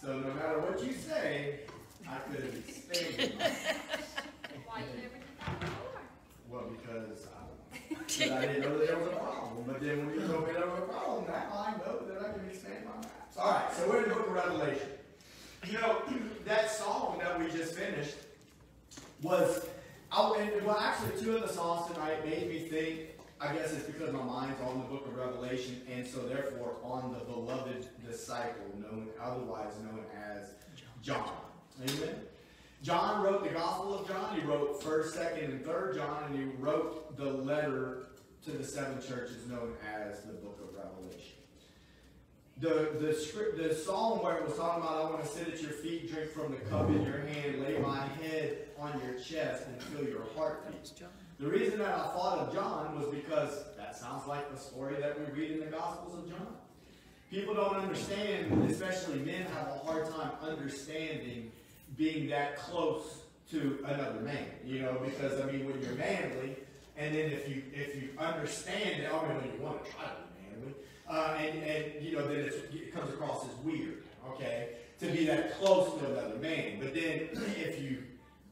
So no matter what you say, I couldn't stand it. Why you never did that before? Well, because I, because I didn't know that there was a problem. But then when you told me there was a problem, now I know that I can expand my maps. All right, so we're in the book of Revelation. You know, that song that we just finished was, I, well, actually, two of the songs tonight made me think. I guess it's because my mind's on the book of Revelation, and so therefore on the beloved disciple, known otherwise known as John. Amen. John wrote the Gospel of John. He wrote First, Second, and Third John, and he wrote the letter to the seven churches known as the Book of Revelation. The the script, the psalm where it was talking about, I want to sit at your feet, drink from the cup in your hand, lay my head on your chest, and feel your heartbeat. The reason that I thought of John was because that sounds like the story that we read in the Gospels of John. People don't understand, especially men have a hard time understanding being that close to another man. You know, because I mean, when you're manly, and then if you if you understand it, I mean, when you want to try to be manly, uh, and and you know, then it comes across as weird. Okay, to be that close to another man. But then if you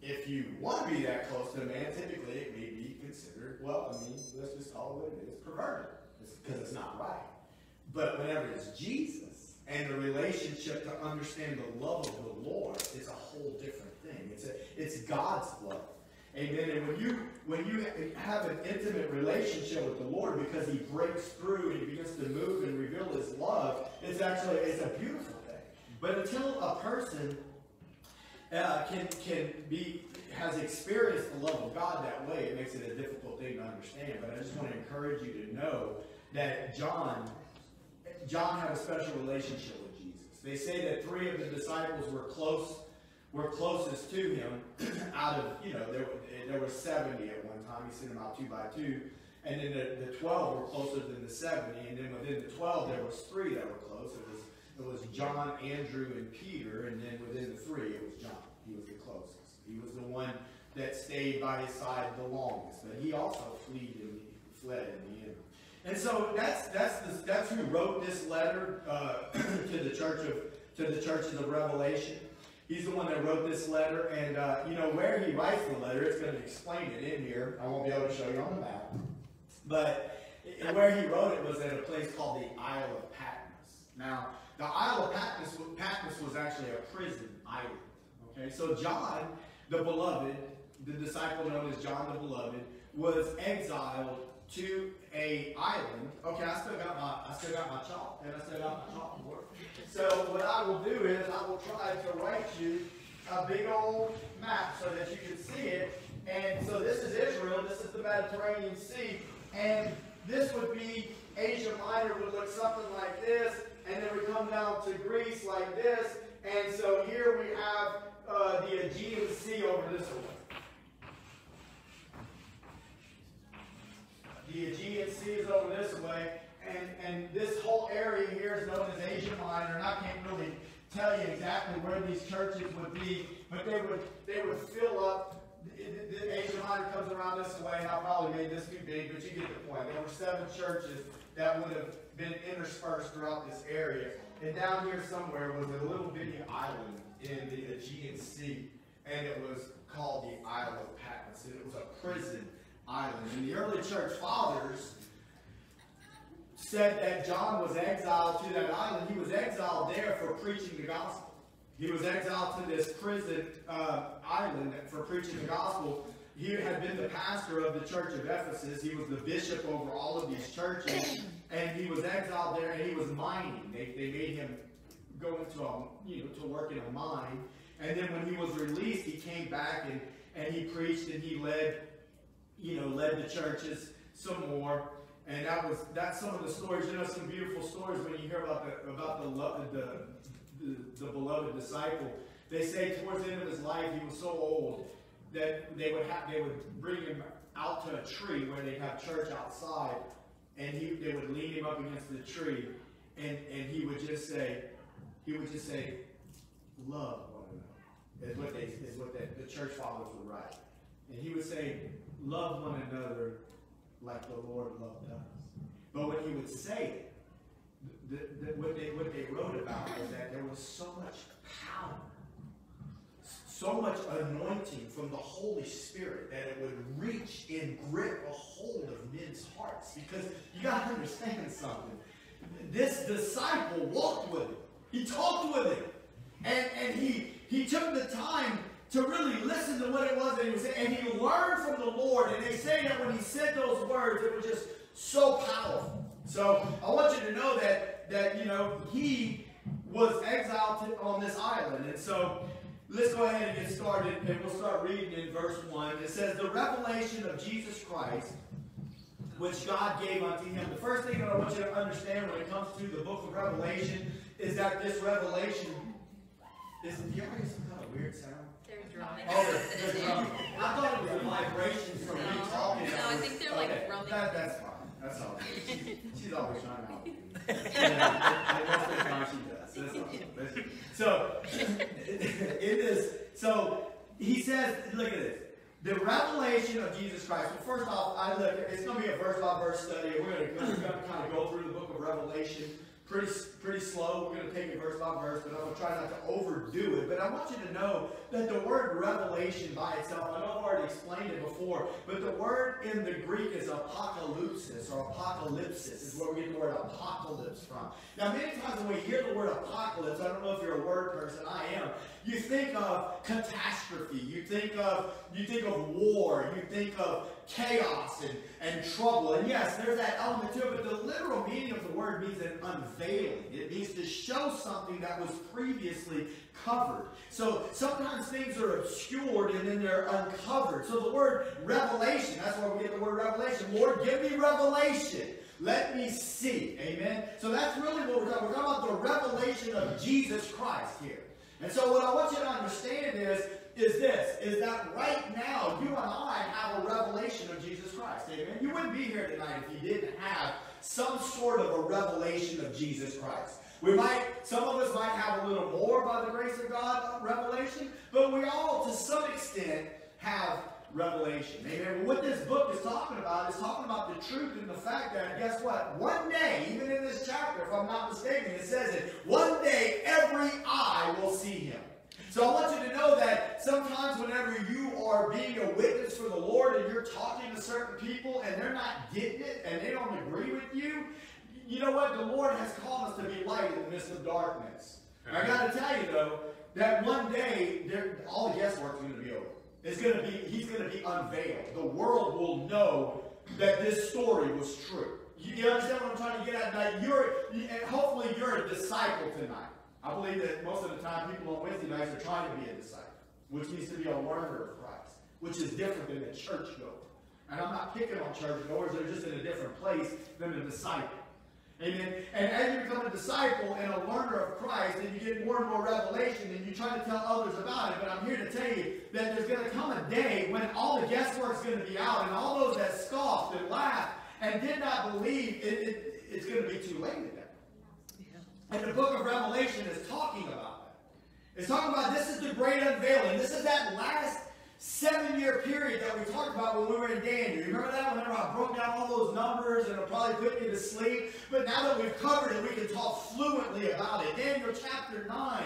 if you want to be that close to a man, typically it considered, well, I mean, let's just call it it is, perverted. Because it's not right. But whenever it's Jesus and the relationship to understand the love of the Lord, it's a whole different thing. It's a, it's God's love. Amen. And when you when you have an intimate relationship with the Lord because He breaks through and He begins to move and reveal His love, it's actually it's a beautiful thing. But until a person uh, can can be has experienced the love of God that way, it makes it a difficult thing to understand. But I just want to encourage you to know that John John had a special relationship with Jesus. They say that three of the disciples were close were closest to him out of you know there there were 70 at one time. He sent them out two by two. And then the, the 12 were closer than the 70. And then within the 12, there was three that were close. It was it was John, Andrew, and Peter, and then within the three, it was John. He was the closest. He was the one that stayed by his side the longest. But he also fled in, fled in the end. And so that's that's the, that's who wrote this letter uh, to the church of to the churches of Revelation. He's the one that wrote this letter, and uh, you know where he writes the letter. It's going to explain it in here. I won't be able to show you on the map, but where he wrote it was at a place called the Isle of Patmos. Now, the Isle of Patmos, Patmos was actually a prison island. Okay, so John, the beloved, the disciple known as John the beloved, was exiled to a island. Okay, I still got my I still got my chalk and I still got my chalkboard. So what I will do is I will try to write you a big old map so that you can see it. And so this is Israel. This is the Mediterranean Sea, and this would be Asia Minor would look something like this, and then we come down to Greece like this. And so here we have uh, the Aegean Sea over this way. The Aegean Sea is over this way, and, and this whole area here is known as Asia Minor, and I can't really tell you exactly where these churches would be, but they would they would fill up. The, Asia Minor comes around this way, and I probably made this too big, but you get the point. There were seven churches that would have been interspersed throughout this area. And down here somewhere was a little bitty island in the Aegean Sea, and it was called the Isle of Patmos. And it was a prison island. And the early church fathers said that John was exiled to that island. He was exiled there for preaching the gospel. He was exiled to this prison uh, island for preaching the gospel. He had been the pastor of the church of Ephesus. He was the bishop over all of these churches. And he was exiled there and he was mining. They, they made him go into a, you know, to work in a mine. And then when he was released, he came back and, and he preached and he led, you know, led the churches some more. And that was that's some of the stories. You know, some beautiful stories when you hear about the about the the, the, the beloved disciple. They say towards the end of his life, he was so old that they would have they would bring him out to a tree where they'd have church outside, and he they would lean him up against the tree, and and he would just say, he would just say, love one another. Is what they is what the, the church fathers would write, and he would say, love one another like the Lord loved us. But what he would say the, the, what, they, what they wrote about was that there was so much power, so much anointing from the Holy Spirit that it would reach and grip a hold of men's hearts. Because you got to understand something. This disciple walked with him. He talked with him. And, and he, he took the time to really listen to what it was that he was saying. And he learned from the Lord. And they say that when he said those words, it was just so powerful. So I want you to know that, that you know, he was exiled on this island. And so let's go ahead and get started. And we'll start reading in verse 1. It says, The revelation of Jesus Christ which God gave unto him. The first thing that I want you to understand when it comes to the book of Revelation is that this revelation is. Do you ever hear some kind of weird sound? They're oh, drumming. Oh, there's, there's drumming. I thought it was the vibrations from me talking. No, I think they're like Okay, drumming. That, that's fine. That's all. She, she's always trying to help me. Yeah, most of the time she does. That's all. That's- So, it is. So he says, look at this. The revelation of Jesus Christ. Well, first off, I look. It's going to be a verse by verse study. We're going to, we're going to kind of go through the book of Revelation pretty pretty slow. We're going to take it verse by verse, but I'm going to try not to overdo it. But I want you to know that the word revelation by itself, I know I've already explained it before, but the word in the Greek is apocalypsis or apocalypsis is where we get the word apocalypse from. Now, many times when we hear the word apocalypse, I don't know if you're a word person, I am. You think of catastrophe. You think of you think of war. You think of chaos and, and trouble. And yes, there's that element to it, but the literal meaning of the word means an unveiling. It means to show something that was previously covered. So sometimes things are obscured and then they're uncovered. So the word revelation, that's where we get the word revelation. Lord, give me revelation. Let me see. Amen. So that's really what we're talking. We're talking about the revelation of Jesus Christ here. And so what I want you to understand is, is this, is that right now you and I have a revelation of Jesus Christ. Amen. You wouldn't be here tonight if you didn't have some sort of a revelation of Jesus Christ. We might, some of us might have a little more by the grace of God revelation, but we all, to some extent, have revelation. Amen. What this book is talking about is talking about the truth and the fact that, guess what? One day, even in this chapter, if I'm not mistaken, it says it, one day every eye will see him. So I want you to know that sometimes whenever you are being a witness for the Lord and you're talking to certain people and they're not getting it and they don't agree with you, you know what? The Lord has called us to be light in the midst of darkness. I uh-huh. got to tell you though, that one day all the guesswork's going to be over. It's going to be, he's going to be unveiled. The world will know that this story was true. You, you understand what I'm trying to get at? That you're, and hopefully you're a disciple tonight. I believe that most of the time people on Wednesday nights are trying to be a disciple, which means to be a learner of Christ, which is different than a church goer. And I'm not picking on church goers, they're just in a different place than a disciple. Amen. And as you become a disciple and a learner of Christ, and you get more and more revelation, and you try to tell others about it. But I'm here to tell you that there's going to come a day when all the guesswork's going to be out, and all those that scoffed and laughed and did not believe, it, it, it's going to be too late. And the book of Revelation is talking about that. It's talking about this is the great unveiling. This is that last seven year period that we talked about when we were in Daniel. You remember that? Whenever I broke down all those numbers and it'll probably put you to sleep. But now that we've covered it, we can talk fluently about it. Daniel chapter 9.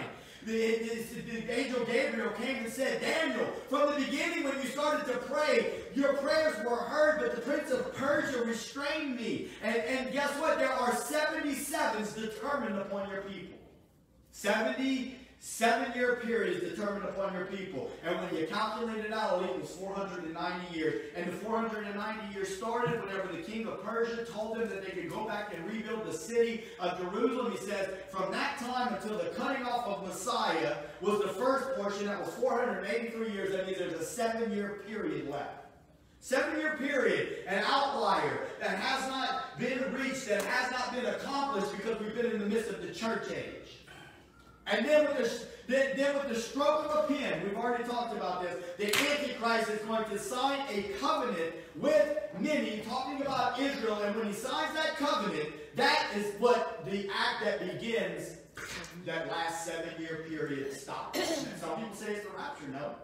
The, the, the, angel Gabriel came and said, Daniel, from the beginning when you started to pray, your prayers were heard, but the prince of Persia restrained me. And, and guess what? There are 77s determined upon your people. 70 Seven year period is determined upon your people. And when you calculate it out, it equals 490 years. And the 490 years started whenever the king of Persia told them that they could go back and rebuild the city of Jerusalem. He says, from that time until the cutting off of Messiah was the first portion, that was 483 years. That means there's a seven year period left. Seven year period, an outlier that has not been reached, that has not been accomplished because we've been in the midst of the church age. And then with, the, then, then with the stroke of a pen, we've already talked about this, the Antichrist is going to sign a covenant with many, talking about Israel. And when he signs that covenant, that is what the act that begins that last seven year period stops. And some people say it's the rapture. No,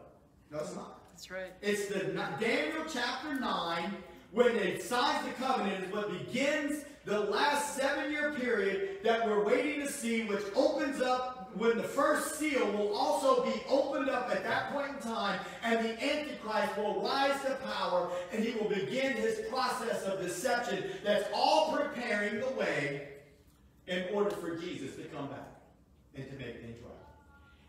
no, it's not. That's right. It's the Daniel chapter 9 when they signs the covenant is what begins the last seven year period that we're waiting to see, which opens up when the first seal will also be opened up at that point in time, and the Antichrist will rise to power, and he will begin his process of deception that's all preparing the way in order for Jesus to come back and to make things right.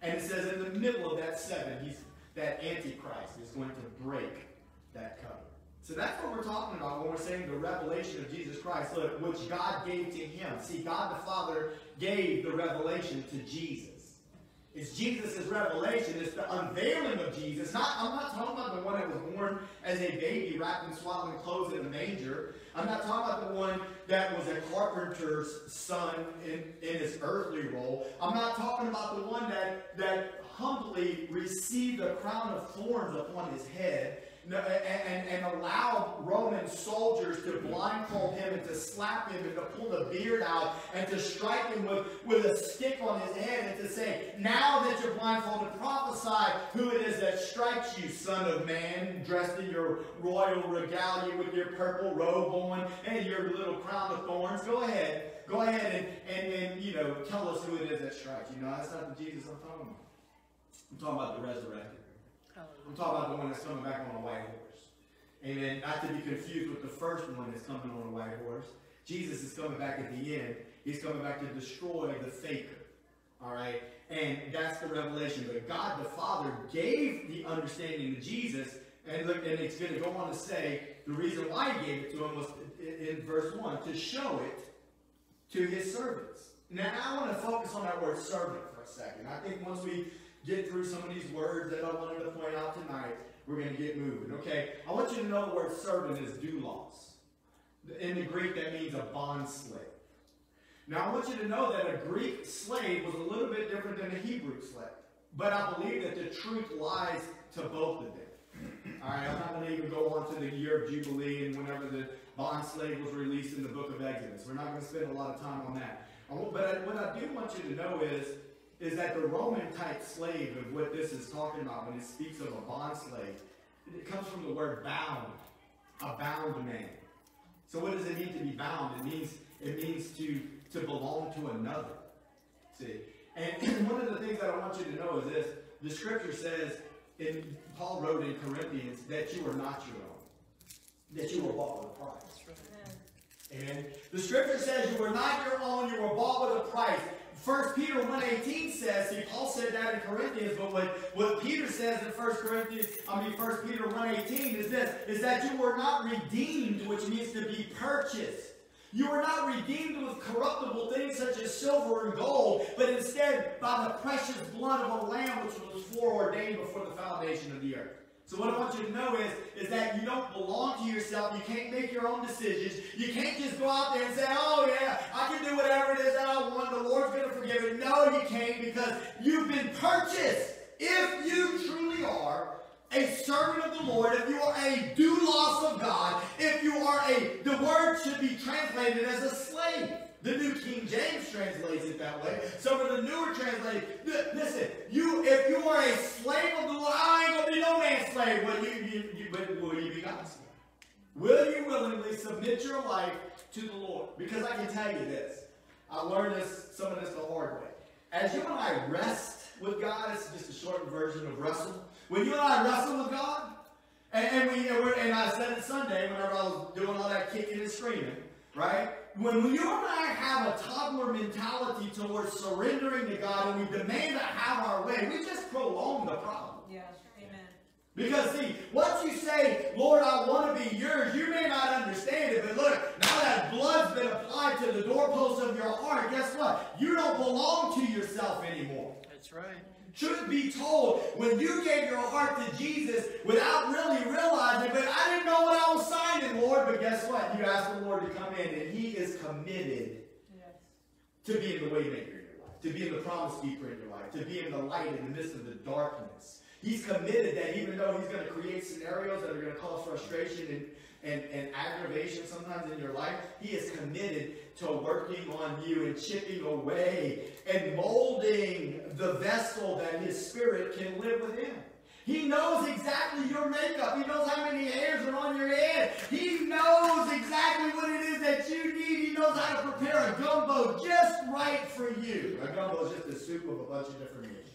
And it says in the middle of that seven, that Antichrist is going to break that covenant. So that's what we're talking about when we're saying the revelation of Jesus Christ, which God gave to him. See, God the Father gave the revelation to Jesus. It's Jesus' revelation. It's the unveiling of Jesus. Not, I'm not talking about the one that was born as a baby wrapped in swaddling clothes in a manger. I'm not talking about the one that was a carpenter's son in, in his earthly role. I'm not talking about the one that, that humbly received a crown of thorns upon his head and, and allowed Roman soldiers to blindfold him and to slap him and to pull the beard out and to strike him with, with a stick on his head and to say, Now that you're blindfolded, prophesy who it is that strikes you, son of man, dressed in your royal regalia with your purple robe on and your little crown of thorns. Go ahead. Go ahead and, and, and you know, tell us who it is that strikes you. No, that's not the Jesus I'm talking about. I'm talking about the resurrected. I'm talking about the one that's coming back on a white horse. Amen. Not to be confused with the first one that's coming on a white horse. Jesus is coming back at the end. He's coming back to destroy the faker. All right? And that's the revelation. But God the Father gave the understanding to Jesus. And look, and it's going to go on to say the reason why he gave it to him was in verse 1 to show it to his servants. Now, I want to focus on that word servant for a second. I think once we get through some of these words that I wanted to point out tonight, we're going to get moving. Okay? I want you to know the word servant is doulos. In the Greek, that means a bond slave. Now, I want you to know that a Greek slave was a little bit different than a Hebrew slave. But I believe that the truth lies to both of them. All right, I'm not going to even go on to the year of Jubilee and whenever the bond slave was released in the book of Exodus. We're not going to spend a lot of time on that. But what I do want you to know is is that the Roman type slave of what this is talking about when it speaks of a bond slave, it comes from the word bound, a bound man. So what does it mean to be bound? It means it means to to belong to another. See, and one of the things that I want you to know is this: the Scripture says, in Paul wrote in Corinthians that you are not your own, that you were bought with a price. Amen. And the Scripture says you were not your own; you were bought with a price. 1 Peter 1.18 says, see, Paul said that in Corinthians, but what, what Peter says in 1 Corinthians, I mean 1 Peter 1.18 is this, is that you were not redeemed, which means to be purchased. You were not redeemed with corruptible things such as silver and gold, but instead by the precious blood of a lamb which was foreordained before the foundation of the earth. So what I want you to know is, is that you don't belong to yourself. You can't make your own decisions. You can't just go out there and say, oh yeah, I can do whatever it is that I want. The Lord's going to forgive it. No, you can't because you've been purchased. If you truly are a servant of the Lord, if you are a doulos of God, if you are a, the word should be translated as a slave. The New King James translates it that way. Some of the newer translations, listen, you if you are a slave of the Lord, I ain't gonna be no man's slave. Well, you, you, you, but will you be God's slave? Will you willingly submit your life to the Lord? Because I can tell you this. I learned this, some of this the hard way. As you and I rest with God, it's just a shortened version of wrestle. When you and I wrestle with God, and, and we and I said it Sunday whenever I was doing all that kicking and screaming, right? When you and I have a toddler mentality towards surrendering to God and we demand to have our way, we just prolong the problem. Yes, amen. Because see, once you say, Lord, I want to be yours, you may not understand it, but look, now that blood's been applied to the doorpost of your heart, guess what? You don't belong to yourself anymore. That's right. Truth be told, when you gave your heart to Jesus without really realizing, but I didn't know what I was signing, Lord. But guess what? You asked the Lord to come in, and He is committed yes. to being the waymaker in your life, to being the promise keeper in your life, to being the light in the midst of the darkness. He's committed that even though He's going to create scenarios that are going to cause frustration and and, and aggravation sometimes in your life, He is committed to working on you and chipping away and molding the vessel that His Spirit can live within. He knows exactly your makeup. He knows how many hairs are on your head. He knows exactly what it is that you need. He knows how to prepare a gumbo just right for you. A gumbo is just a soup of a bunch of different meats.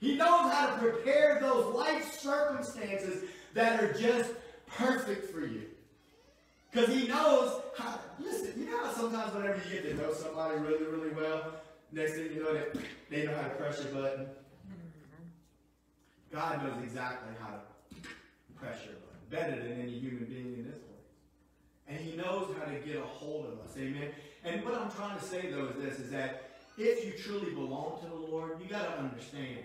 He knows how to prepare those life circumstances that are just perfect for you. Because he knows how, listen, you know how sometimes whenever you get to know somebody really, really well, next thing you know, they, they know how to press your button. God knows exactly how to press your button, better than any human being in this place. And he knows how to get a hold of us. Amen. And what I'm trying to say though is this is that if you truly belong to the Lord, you got to understand.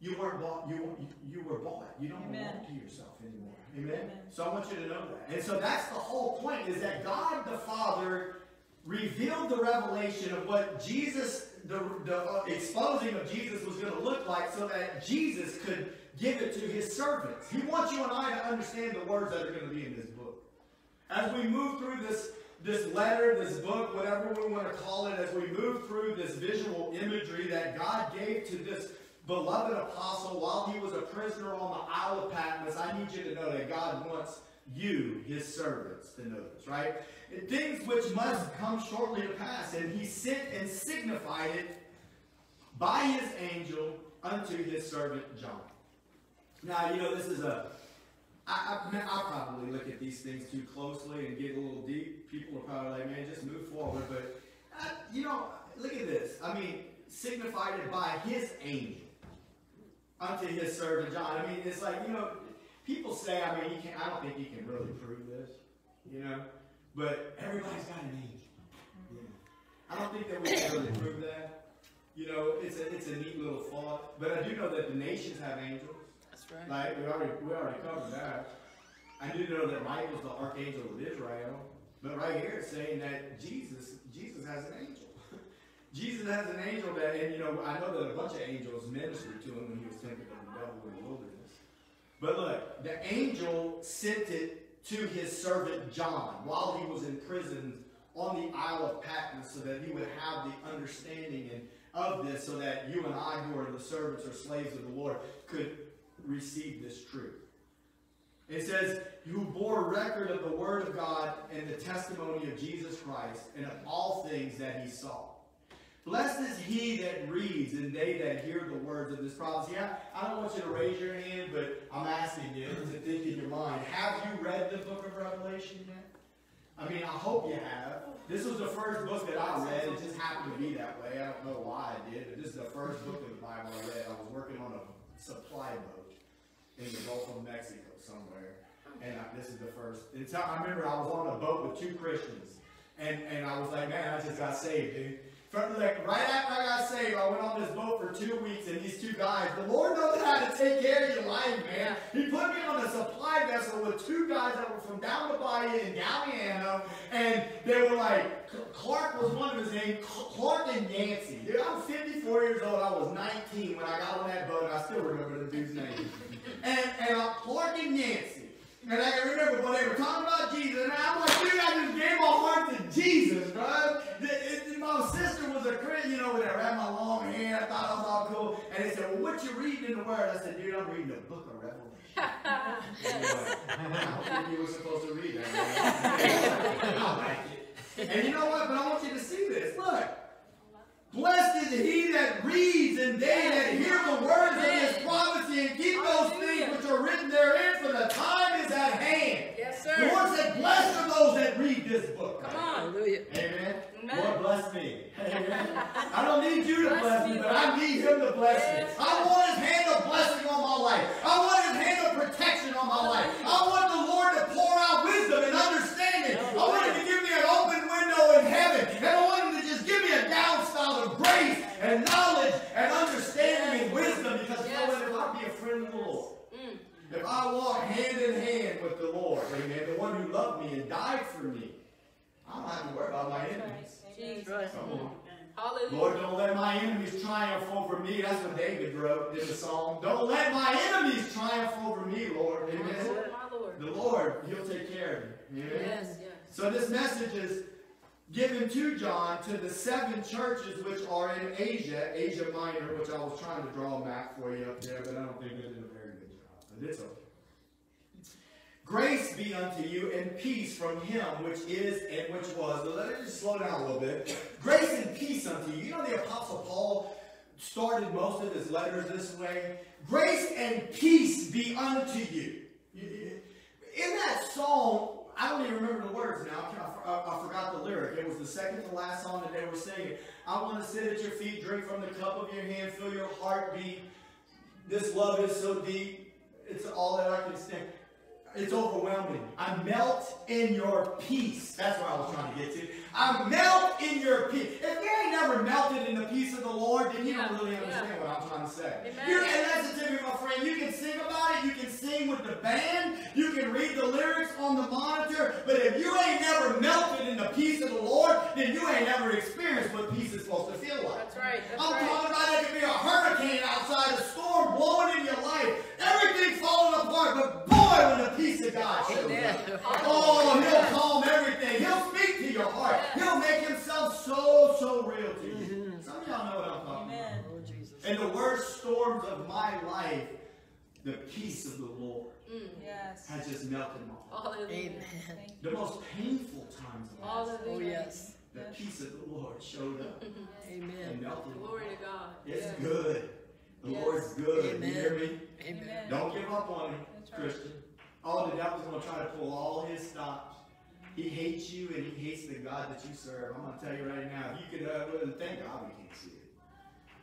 You weren't bought, you, you were bought. You don't Amen. belong to yourself anymore. Amen? Amen? So I want you to know that. And so that's the whole point is that God the Father revealed the revelation of what Jesus, the, the uh, exposing of Jesus was going to look like so that Jesus could give it to his servants. He wants you and I to understand the words that are going to be in this book. As we move through this, this letter, this book, whatever we want to call it, as we move through this visual imagery that God gave to this beloved apostle while he was a prisoner on the Isle of Patmos, I need you to know that God wants you, his servants, to know this, right? Things which must come shortly to pass, and he sent and signified it by his angel unto his servant John. Now, you know, this is a I, I, I probably look at these things too closely and get a little deep. People are probably like, man, just move forward. But, uh, you know, look at this. I mean, signified it by his angel unto his servant John. I mean, it's like, you know, people say, I mean, he can I don't think he can really prove this, you know, but everybody's got an angel. Yeah. I don't think that we can really prove that. You know, it's a, it's a neat little thought, but I do know that the nations have angels. That's right. Like, we already, we already covered that. I do know that Michael's the archangel of Israel, but right here it's saying that Jesus, Jesus has an angel. Jesus has an angel that, and you know, I know that a bunch of angels ministered to him when he was tempted of the devil in the wilderness. But look, the angel sent it to his servant John while he was in prison on the Isle of Patmos so that he would have the understanding and of this so that you and I, who are the servants or slaves of the Lord, could receive this truth. It says, who bore record of the word of God and the testimony of Jesus Christ and of all things that he saw. Blessed is he that reads and they that hear the words of this prophecy. I, I don't want you to raise your hand, but I'm asking you to think in your mind. Have you read the book of Revelation yet? I mean, I hope you have. This was the first book that I read. It just happened to be that way. I don't know why I did, but this is the first book of the Bible I read. I was working on a supply boat in the Gulf of Mexico somewhere. And I, this is the first. I remember I was on a boat with two Christians. And, and I was like, man, I just got saved, dude. From like right after I got saved, I went on this boat for two weeks, and these two guys, the Lord knows how to take care of your life, man. He put me on a supply vessel with two guys that were from down the bayou in Galliano, and they were like, Clark was one of his names, Clark and Yancey. Dude, I'm 54 years old. I was 19 when I got on that boat, and I still remember the dude's name. and and uh, Clark and Yancey. And I can remember when they were talking about Jesus, and I'm like, dude, I just gave my heart to Jesus, right? My sister was a Christian, you know, when I had my long hair, I thought I was all cool. And they said, well, what you reading in the Word? I said, dude, I'm reading the book of Revelation. I don't think you were supposed to read that. I like it. And you know what? But I want you to see this. Look. Blessed is he that reads and they that hear the words of this prophecy and keep those things which are written therein, for the time is at hand. Yes, sir. The Lord said, Blessed are those that read this book. Come on. Hallelujah. Amen. Lord, bless me. I don't need you to bless, bless me, but I need him to bless me. I want his hand of blessing on my life. I want his hand of protection on my life. I want the Lord to pour out wisdom and understanding. I want him to give me an open window in heaven. And I want him to just give me a downstyle of grace and knowledge and understanding and wisdom because you know what? If I be a friend of the Lord, mm. if I walk hand in hand with the Lord, amen, the one who loved me and died for me, I don't have to worry about my enemies. Jesus. Hallelujah. Lord, don't let my enemies triumph over me. That's what David wrote in the song. Don't let my enemies triumph over me, Lord. Amen. My Lord. The Lord, He'll take care of you. Amen. Yes, yes. So this message is given to John to the seven churches which are in Asia, Asia Minor, which I was trying to draw a map for you up there, but I don't think I did a very good job. But it's okay. Grace be unto you and peace from him which is and which was. But let me just slow down a little bit. Grace and peace unto you. You know the Apostle Paul started most of his letters this way. Grace and peace be unto you. In that song, I don't even remember the words now. I, forgot the lyric. It was the second to last song that they were singing. I want to sit at your feet, drink from the cup of your hand, feel your heartbeat. This love is so deep. It's all that I can stand. It's overwhelming. I melt in your peace. That's what I was trying to get to. I melt in your peace. If you ain't never melted in the peace of the Lord, then you yeah. don't really understand yeah. what I'm trying to say. You're, and that's the thing, my friend. You can sing about it. You can sing with the band. You can read the lyrics on the monitor. But if you ain't never melted in the peace of the Lord, then you ain't never experienced what peace is supposed to feel like. That's right. That's I'm right. talking about it could be a hurricane outside, a storm blowing in your life. Everything's falling apart. But boy, when the peace of God shows up. Oh, he'll calm everything. He'll speak your heart. He'll make himself so, so real to you. Some of y'all know what I'm talking Amen. about. In the worst storms of my life, the peace of the Lord mm. yes. has just melted my heart. Amen. The most painful times of my life. Oh, yes. The yes. peace of the Lord showed up. Amen. And melted Glory to God. It's yes. good. The yes. Lord's good. Amen. You hear me? Amen. Don't give up on me, Christian. All the devil's going to try to pull all his stops. He hates you and he hates the God that you serve. I'm going to tell you right now, if you could, uh, thank God we can't see it.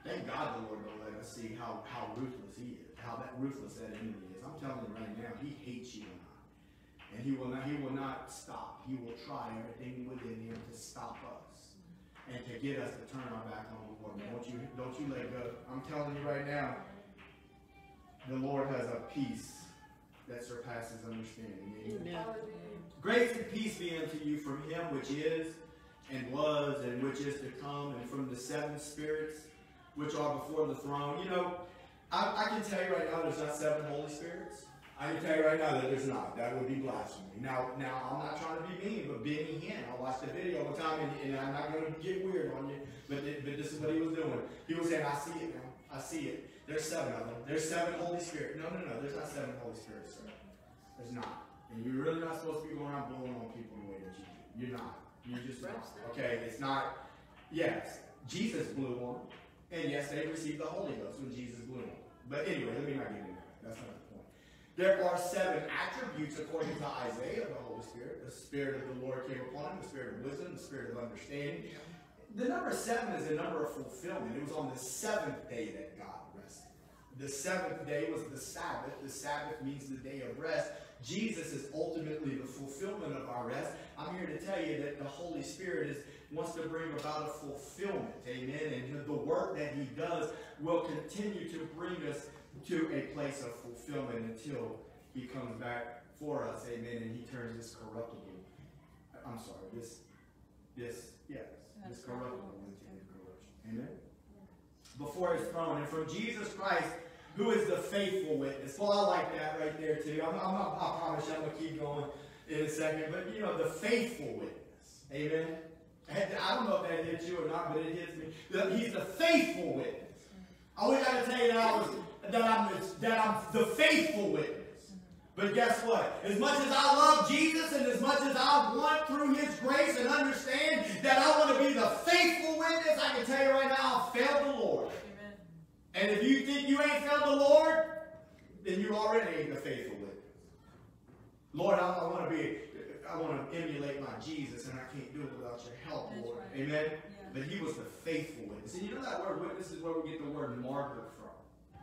Thank God the Lord don't let us see how, how ruthless he is, how that ruthless that enemy is. I'm telling you right now, he hates you and I. And he will not, he will not stop. He will try everything within him to stop us and to get us to turn our back on the Lord. Don't you, don't you let go. I'm telling you right now, the Lord has a peace that surpasses understanding. Amen. Grace and peace be unto you from him which is, and was, and which is to come, and from the seven spirits which are before the throne. You know, I, I can tell you right now there's not seven Holy Spirits. I can tell you right now that there's not. That would be blasphemy. Now, now I'm not trying to be mean, but Benny Hinn, I watched the video all the time, and, and I'm not going to get weird on you, but, it, but this is what he was doing. He was saying, I see it now. I see it. There's seven of them. There's seven Holy Spirit. No, no, no. There's not seven Holy Spirits, sir. There's not. And you're really not supposed to be going around blowing on people the way that you do. You're not. You're just not. Okay? It's not. Yes, Jesus blew on them. And yes, they received the Holy Ghost when Jesus blew on them. But anyway, let me not get into that. That's not the point. There are seven attributes according to Isaiah of the Holy Spirit. The Spirit of the Lord came upon him, the Spirit of wisdom, the Spirit of understanding. The number seven is the number of fulfillment. It was on the seventh day that God the seventh day was the Sabbath. The Sabbath means the day of rest. Jesus is ultimately the fulfillment of our rest. I'm here to tell you that the Holy Spirit is wants to bring about a fulfillment. Amen. And the work that he does will continue to bring us to a place of fulfillment until he comes back for us. Amen. And he turns this corruptible. I'm sorry, this this yes, this corruptible into incorruption. Amen. Before his throne. And from Jesus Christ who is the faithful witness. Well, I like that right there too. I'm, I'm, I promise you I'm going to keep going in a second. But, you know, the faithful witness. Amen? I don't know if that hits you or not, but it hits me. He's the faithful witness. I we got to tell you now is that I'm, that I'm the faithful witness. But guess what? As much as I love Jesus and as much as I want through his grace and understand that I want to be the faithful witness, I can tell you right now, I've failed the Lord. Amen. And if you think you ain't failed the Lord, then you already ain't the faithful witness. Lord, I, I want to be, I want to emulate my Jesus, and I can't do it without your help, That's Lord. Right. Amen. Yeah. But he was the faithful witness. And you know that word witness is where we get the word martyr from.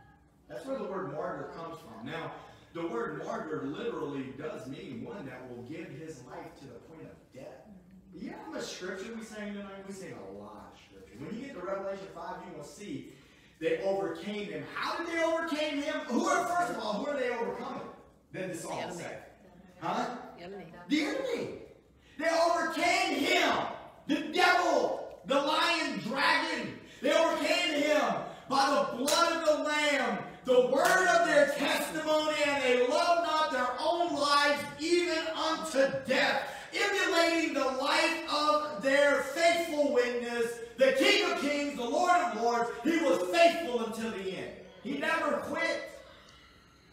That's where the word martyr comes from. Now, the word martyr literally does mean one that will give his life to the point of death. You know how much scripture we sing tonight? We sing a lot of scripture. When you get to Revelation 5, you will see they overcame him. How did they overcame him? Who are, first of all, who are they overcoming? Then the song said. Huh? The enemy. The enemy. They overcame him. The devil. The lion dragon. They overcame him by the blood of the Lamb, the word of their testimony, and they loved not their own lives even unto death, emulating the life of their faithful witness the King of Kings, the Lord of Lords, he was faithful until the end. He never quit.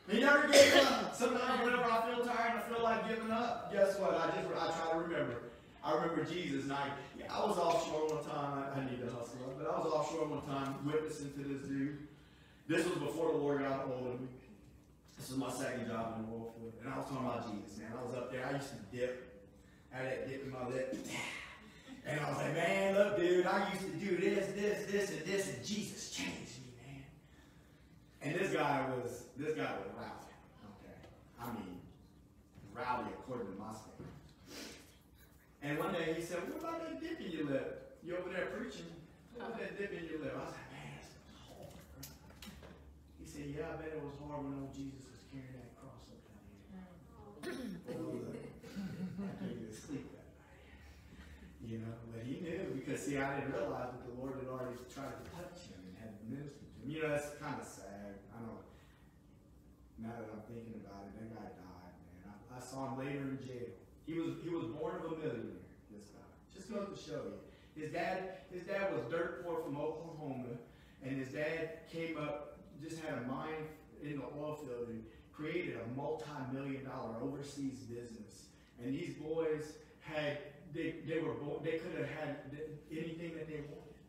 He never gave up. Sometimes whenever I feel tired and I feel like giving up, guess what? I just I try to remember. I remember Jesus, and I, yeah, I was offshore one time. I, I need to hustle up, but I was offshore one time witnessing to this dude. This was before the war got hold of me. This was my second job in the world and I was talking about Jesus, man. I was up there. I used to dip. I had that dip in my lip. And I was like, man, look, dude, I used to do this, this, this, and this, and Jesus changed me, man. And this guy was, this guy was rowdy. Okay. I mean, rowdy according to my standards. And one day he said, What about that dip in your lip? You over there preaching? What about that dip in your lip? I was like, Man, it's hard. Bro. He said, Yeah, I bet it was hard when old Jesus was carrying that cross up down here. Mm. Oh, I couldn't sleep that night. You know, but he knew because see, I didn't realize that the Lord had already tried to touch him and had ministered to him. You know, that's kind of sad. I don't. Now that I'm thinking about it, that guy died, man. I, I saw him later in jail. He was he was born of a millionaire. This guy just goes to show you. His dad his dad was dirt poor from Oklahoma, and his dad came up just had a mind in the oil field and created a multi-million dollar overseas business. And these boys had they they were born, they could have had anything that they wanted,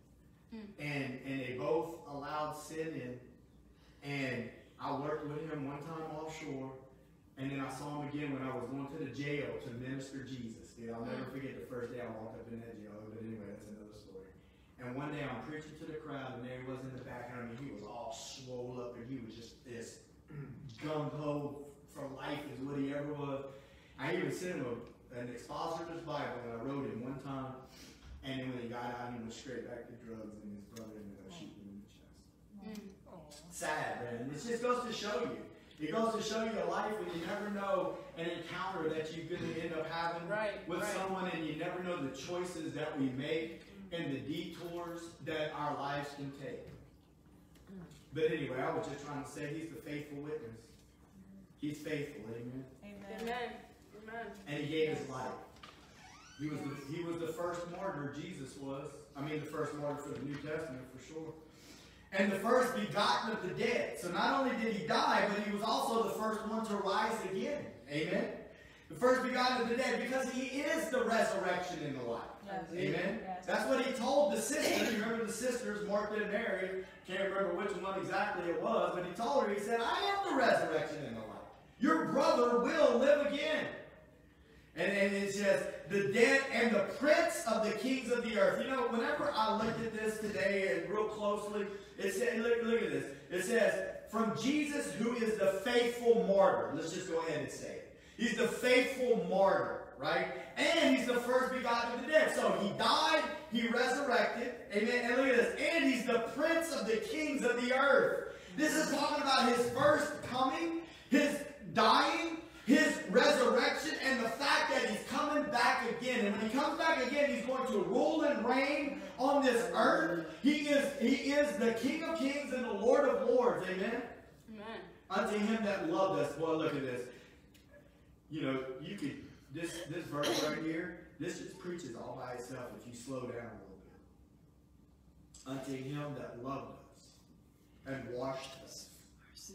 mm. and and they both allowed sin in. And I worked with him one time offshore and then I saw him again when I was going to the jail to minister Jesus. Dude, I'll never forget the first day I walked up in that jail. But anyway, that's another story. And one day I'm preaching to the crowd, and there he was in the background, I mean, he was all swole up, and he was just this gung ho for life, is what he ever was. I even sent him a, an expositor's Bible, and I wrote him one time. And then when he got out, he went straight back to drugs, and his brother ended up shooting him in the chest. Sad, man. It just goes to show you it goes to show you a life when you never know an encounter that you're going to end up having right, with right. someone, and you never know the choices that we make and the detours that our lives can take. But anyway, I was just trying to say he's the faithful witness. He's faithful, amen. Amen. Amen. And he gave his life. He was the, he was the first martyr. Jesus was. I mean, the first martyr for the New Testament for sure and the first begotten of the dead. So not only did he die, but he was also the first one to rise again. Amen. The first begotten of the dead, because he is the resurrection and the life. Yes. Amen. Yes. That's what he told the sisters. You remember the sisters, Martha and Mary. Can't remember which one exactly it was, but he told her, he said, I am the resurrection and the life. Your brother will live again. And, and it says, the dead and the prince of the kings of the earth. You know, whenever I look at this today and real closely, it says, look, look at this. It says, from Jesus, who is the faithful martyr. Let's just go ahead and say it. He's the faithful martyr, right? And he's the first begotten of the dead. So he died, he resurrected. Amen. And look at this. And he's the prince of the kings of the earth. This is talking about his first coming, his dying, his resurrection and the fact that he's coming back again. And when he comes back again, he's going to rule and reign on this earth. He is, he is the King of kings and the Lord of lords. Amen? Amen. Unto him that loved us. Boy, look at this. You know, you could, this, this verse right here, this just preaches all by itself if you slow down a little bit. Unto him that loved us and washed us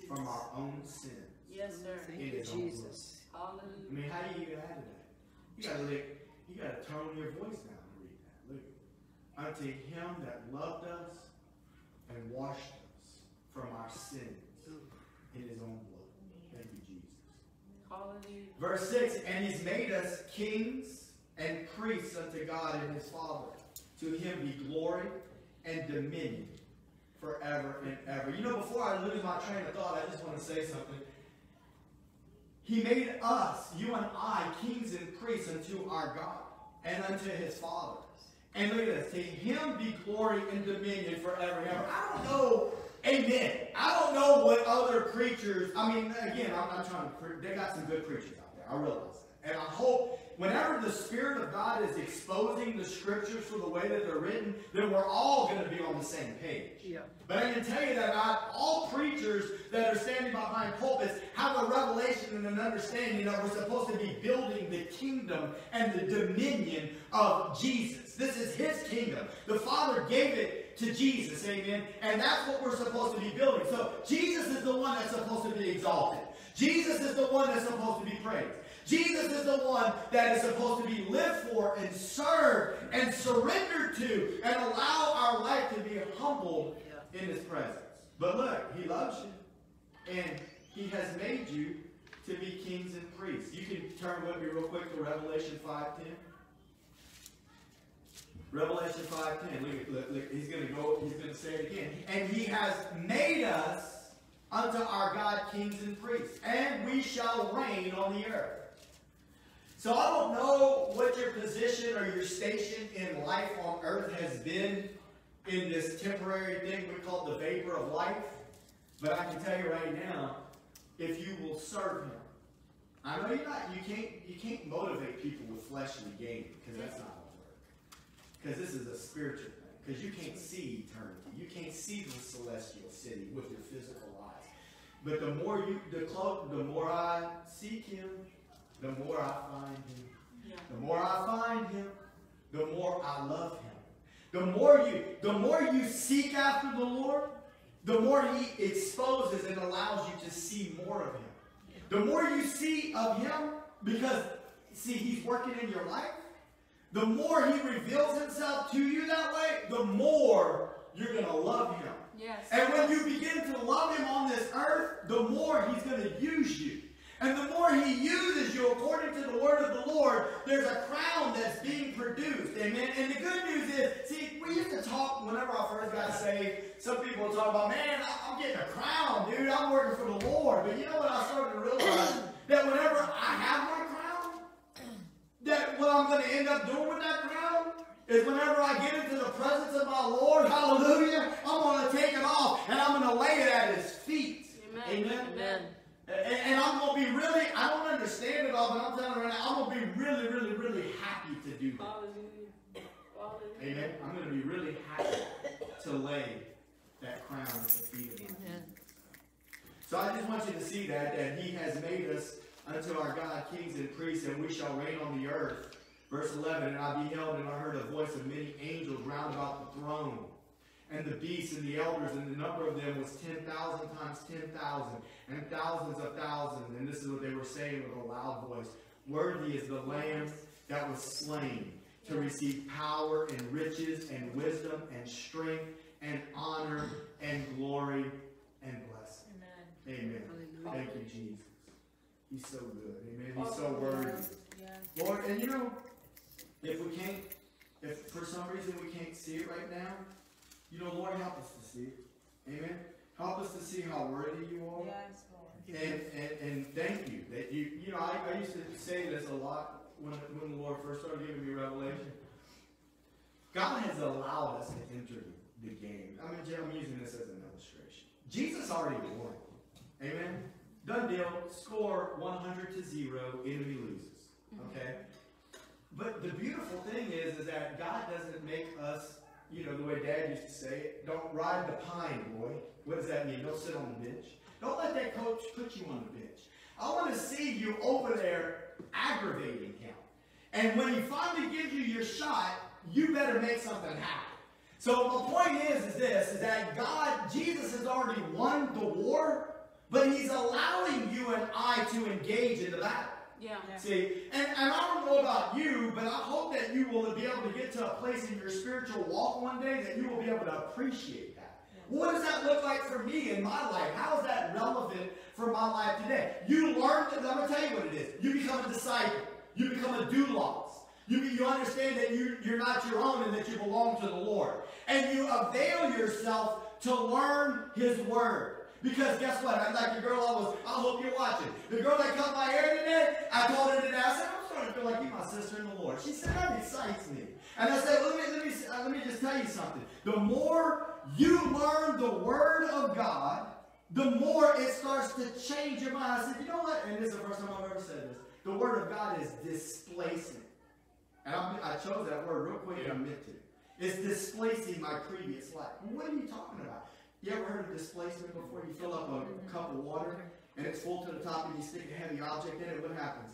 from our own sins Yes, sir. Thank you, Jesus. Hallelujah. I mean, how do you get out of that? You gotta lick, you gotta tone your voice down to read that. Look. Unto him that loved us and washed us from our sins in his own blood. Verse 6, and he's made us kings and priests unto God and his Father. To him be glory and dominion forever and ever. You know, before I lose my train of thought, I just want to say something. He made us, you and I, kings and priests unto our God and unto his Father. And look at this. To him be glory and dominion forever and ever. I don't know. Amen. I don't know what other preachers, I mean, again, I'm not trying to, they got some good preachers out there. I realize that. And I hope whenever the Spirit of God is exposing the scriptures for the way that they're written, then we're all going to be on the same page. Yeah. But I can tell you that not all preachers that are standing behind pulpits have a revelation and an understanding that we're supposed to be building the kingdom and the dominion of Jesus. This is his kingdom. The Father gave it to Jesus, amen? And that's what we're supposed to be building. So Jesus is the one that's supposed to be exalted. Jesus is the one that's supposed to be praised. Jesus is the one that is supposed to be lived for and served and surrendered to and allow our life to be humbled in his presence. But look, he loves you and he has made you to be kings and priests. You can turn with me real quick to Revelation 5.10. Revelation 5.10. Look, look, look, he's going to go, he's going to say it again. And he has made us unto our God kings and priests, and we shall reign on the earth. So I don't know what your position or your station in life on earth has been in this temporary thing we call the vapor of life, but I can tell you right now, if you will serve him. I know you're not, you can't, you can't motivate people with fleshly gain because that's not. Because this is a spiritual thing. Because you can't see eternity. You can't see the celestial city with your physical eyes. But the more you, the close, the more I seek Him, the more I find Him. Yeah. The more I find Him, the more I love Him. The more you, the more you seek after the Lord, the more He exposes and allows you to see more of Him. The more you see of Him, because see He's working in your life, the more He reveals Himself to you that way, the more you're going to love Him. Yes. And when you begin to love Him on this earth, the more He's going to use you. And the more He uses you according to the word of the Lord, there's a crown that's being produced. Amen. And the good news is, see, we used to talk whenever I first got saved. Some people talk about, man, I'm getting a crown, dude. I'm working for the Lord. But you know what I started to realize? that whenever I have that what I'm going to end up doing with that crown is whenever I get into the presence of my Lord, hallelujah, I'm going to take it off and I'm going to lay it at his feet. Amen. Amen. Amen. And, and I'm going to be really, I don't understand it all, but I'm telling you right now, I'm going to be really, really, really happy to do that. Hallelujah. Hallelujah. Amen. I'm going to be really happy to lay that crown at the feet of Amen. so I just want you to see that, that he has made us unto our God kings and priests, and we shall reign on the earth. Verse 11, And I beheld and I heard a voice of many angels round about the throne, and the beasts and the elders, and the number of them was 10,000 times 10,000, and thousands of thousands. And this is what they were saying with a loud voice. Worthy is the Lamb that was slain to receive power and riches and wisdom and strength and honor and glory and blessing. Amen. Amen. Thank you, Jesus. He's so good. Amen. He's so worthy. Yeah. Lord, and you know, if we can't, if for some reason we can't see it right now, you know, Lord, help us to see it. Amen. Help us to see how worthy you are. Yes, Lord. And, and, and thank you that you, you know, I, I used to say this a lot when, when the Lord first started giving me revelation. God has allowed us to enter the, game. I mean, I'm using this as an illustration. Jesus already won. Amen. Done deal. Score 100 to 0. Enemy loses. Mm-hmm. Okay? But the beautiful thing is, is that God doesn't make us, you know, the way Dad used to say it, don't ride the pine, boy. What does that mean? Don't sit on the bench. Don't let that coach put you on the bench. I want to see you over there aggravating him. And when he finally gives you your shot, you better make something happen. So the point is, is this, is that God, Jesus has already won the war, but he's allowing you and I to engage in the battle. Yeah. See, and, and I don't know about you, but I hope that you will be able to get to a place in your spiritual walk one day that you will be able to appreciate that. What does that look like for me in my life? How is that relevant for my life today? You learn, I'm going to tell you what it is. You become a disciple. You become a doulos. You, you understand that you, you're not your own and that you belong to the Lord. And you avail yourself to learn His Word. Because guess what? I'm like the girl I was, I hope you're watching. The girl that cut my hair today, I called her today, I said, I'm starting to feel like you're my sister in the Lord. She said, that excites me. And I said, let me, let me, uh, let me just tell you something. The more you learn the Word of God, the more it starts to change your mind. I said, you know what? And this is the first time I've ever said this. The Word of God is displacing. And I, I chose that word real quick and I meant to. It's displacing my previous life. What are you talking about? You ever heard of displacement before? You fill up a mm-hmm. cup of water and it's full to the top and you stick a heavy object in it. What happens?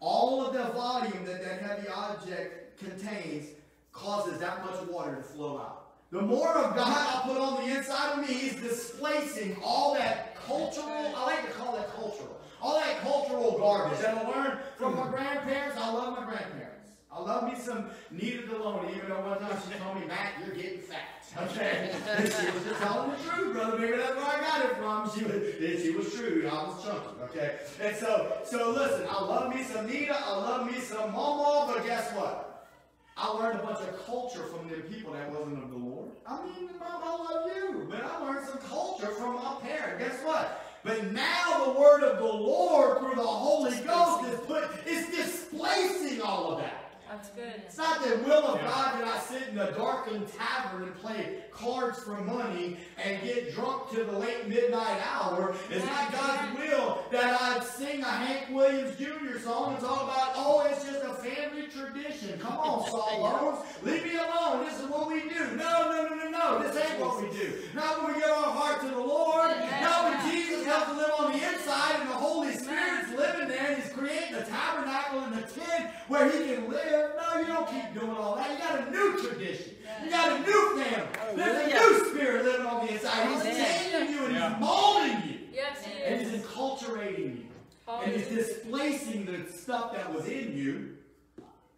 All of the volume that that heavy object contains causes that much water to flow out. The more of God I put on the inside of me, He's displacing all that cultural, I like to call that cultural, all that cultural garbage that I learned from my mm-hmm. grandparents. I love my grandparents. I love me some Nita Deloney, even though one time she told me, Matt, you're getting fat. Okay? And she was just telling the truth, brother. Maybe that's where I got it from. She was, she was true. I was chunky. Okay? And so, so listen, I love me some Nita. I love me some Mama, but guess what? I learned a bunch of culture from them people that wasn't of the Lord. I mean, Mom, I love you, but I learned some culture from my parent. Guess what? But now the word of the Lord through the Holy Ghost is put is displacing all of that. That's good. It's not the will of God that I sit in a darkened tavern and play cards for money and get drunk to the late midnight hour. It's not God's will that I sing a Hank Williams Jr. song and talk about, oh, it's just a family tradition. Come on, Saul Bones. Leave me alone. This is what we do. No, no, no, no, no. This ain't what we do. Not when we give our heart to the Lord. Not when Jesus comes to live on the inside and the Holy Spirit's living there and He's creating a tabernacle and a tent where He can live. No, you don't keep doing all that. You got a new tradition. You got a new family. There's a new spirit living on the inside. He's changing you and He's molding you. Yes, he And He's is. enculturating you. And He's displacing the stuff that was in you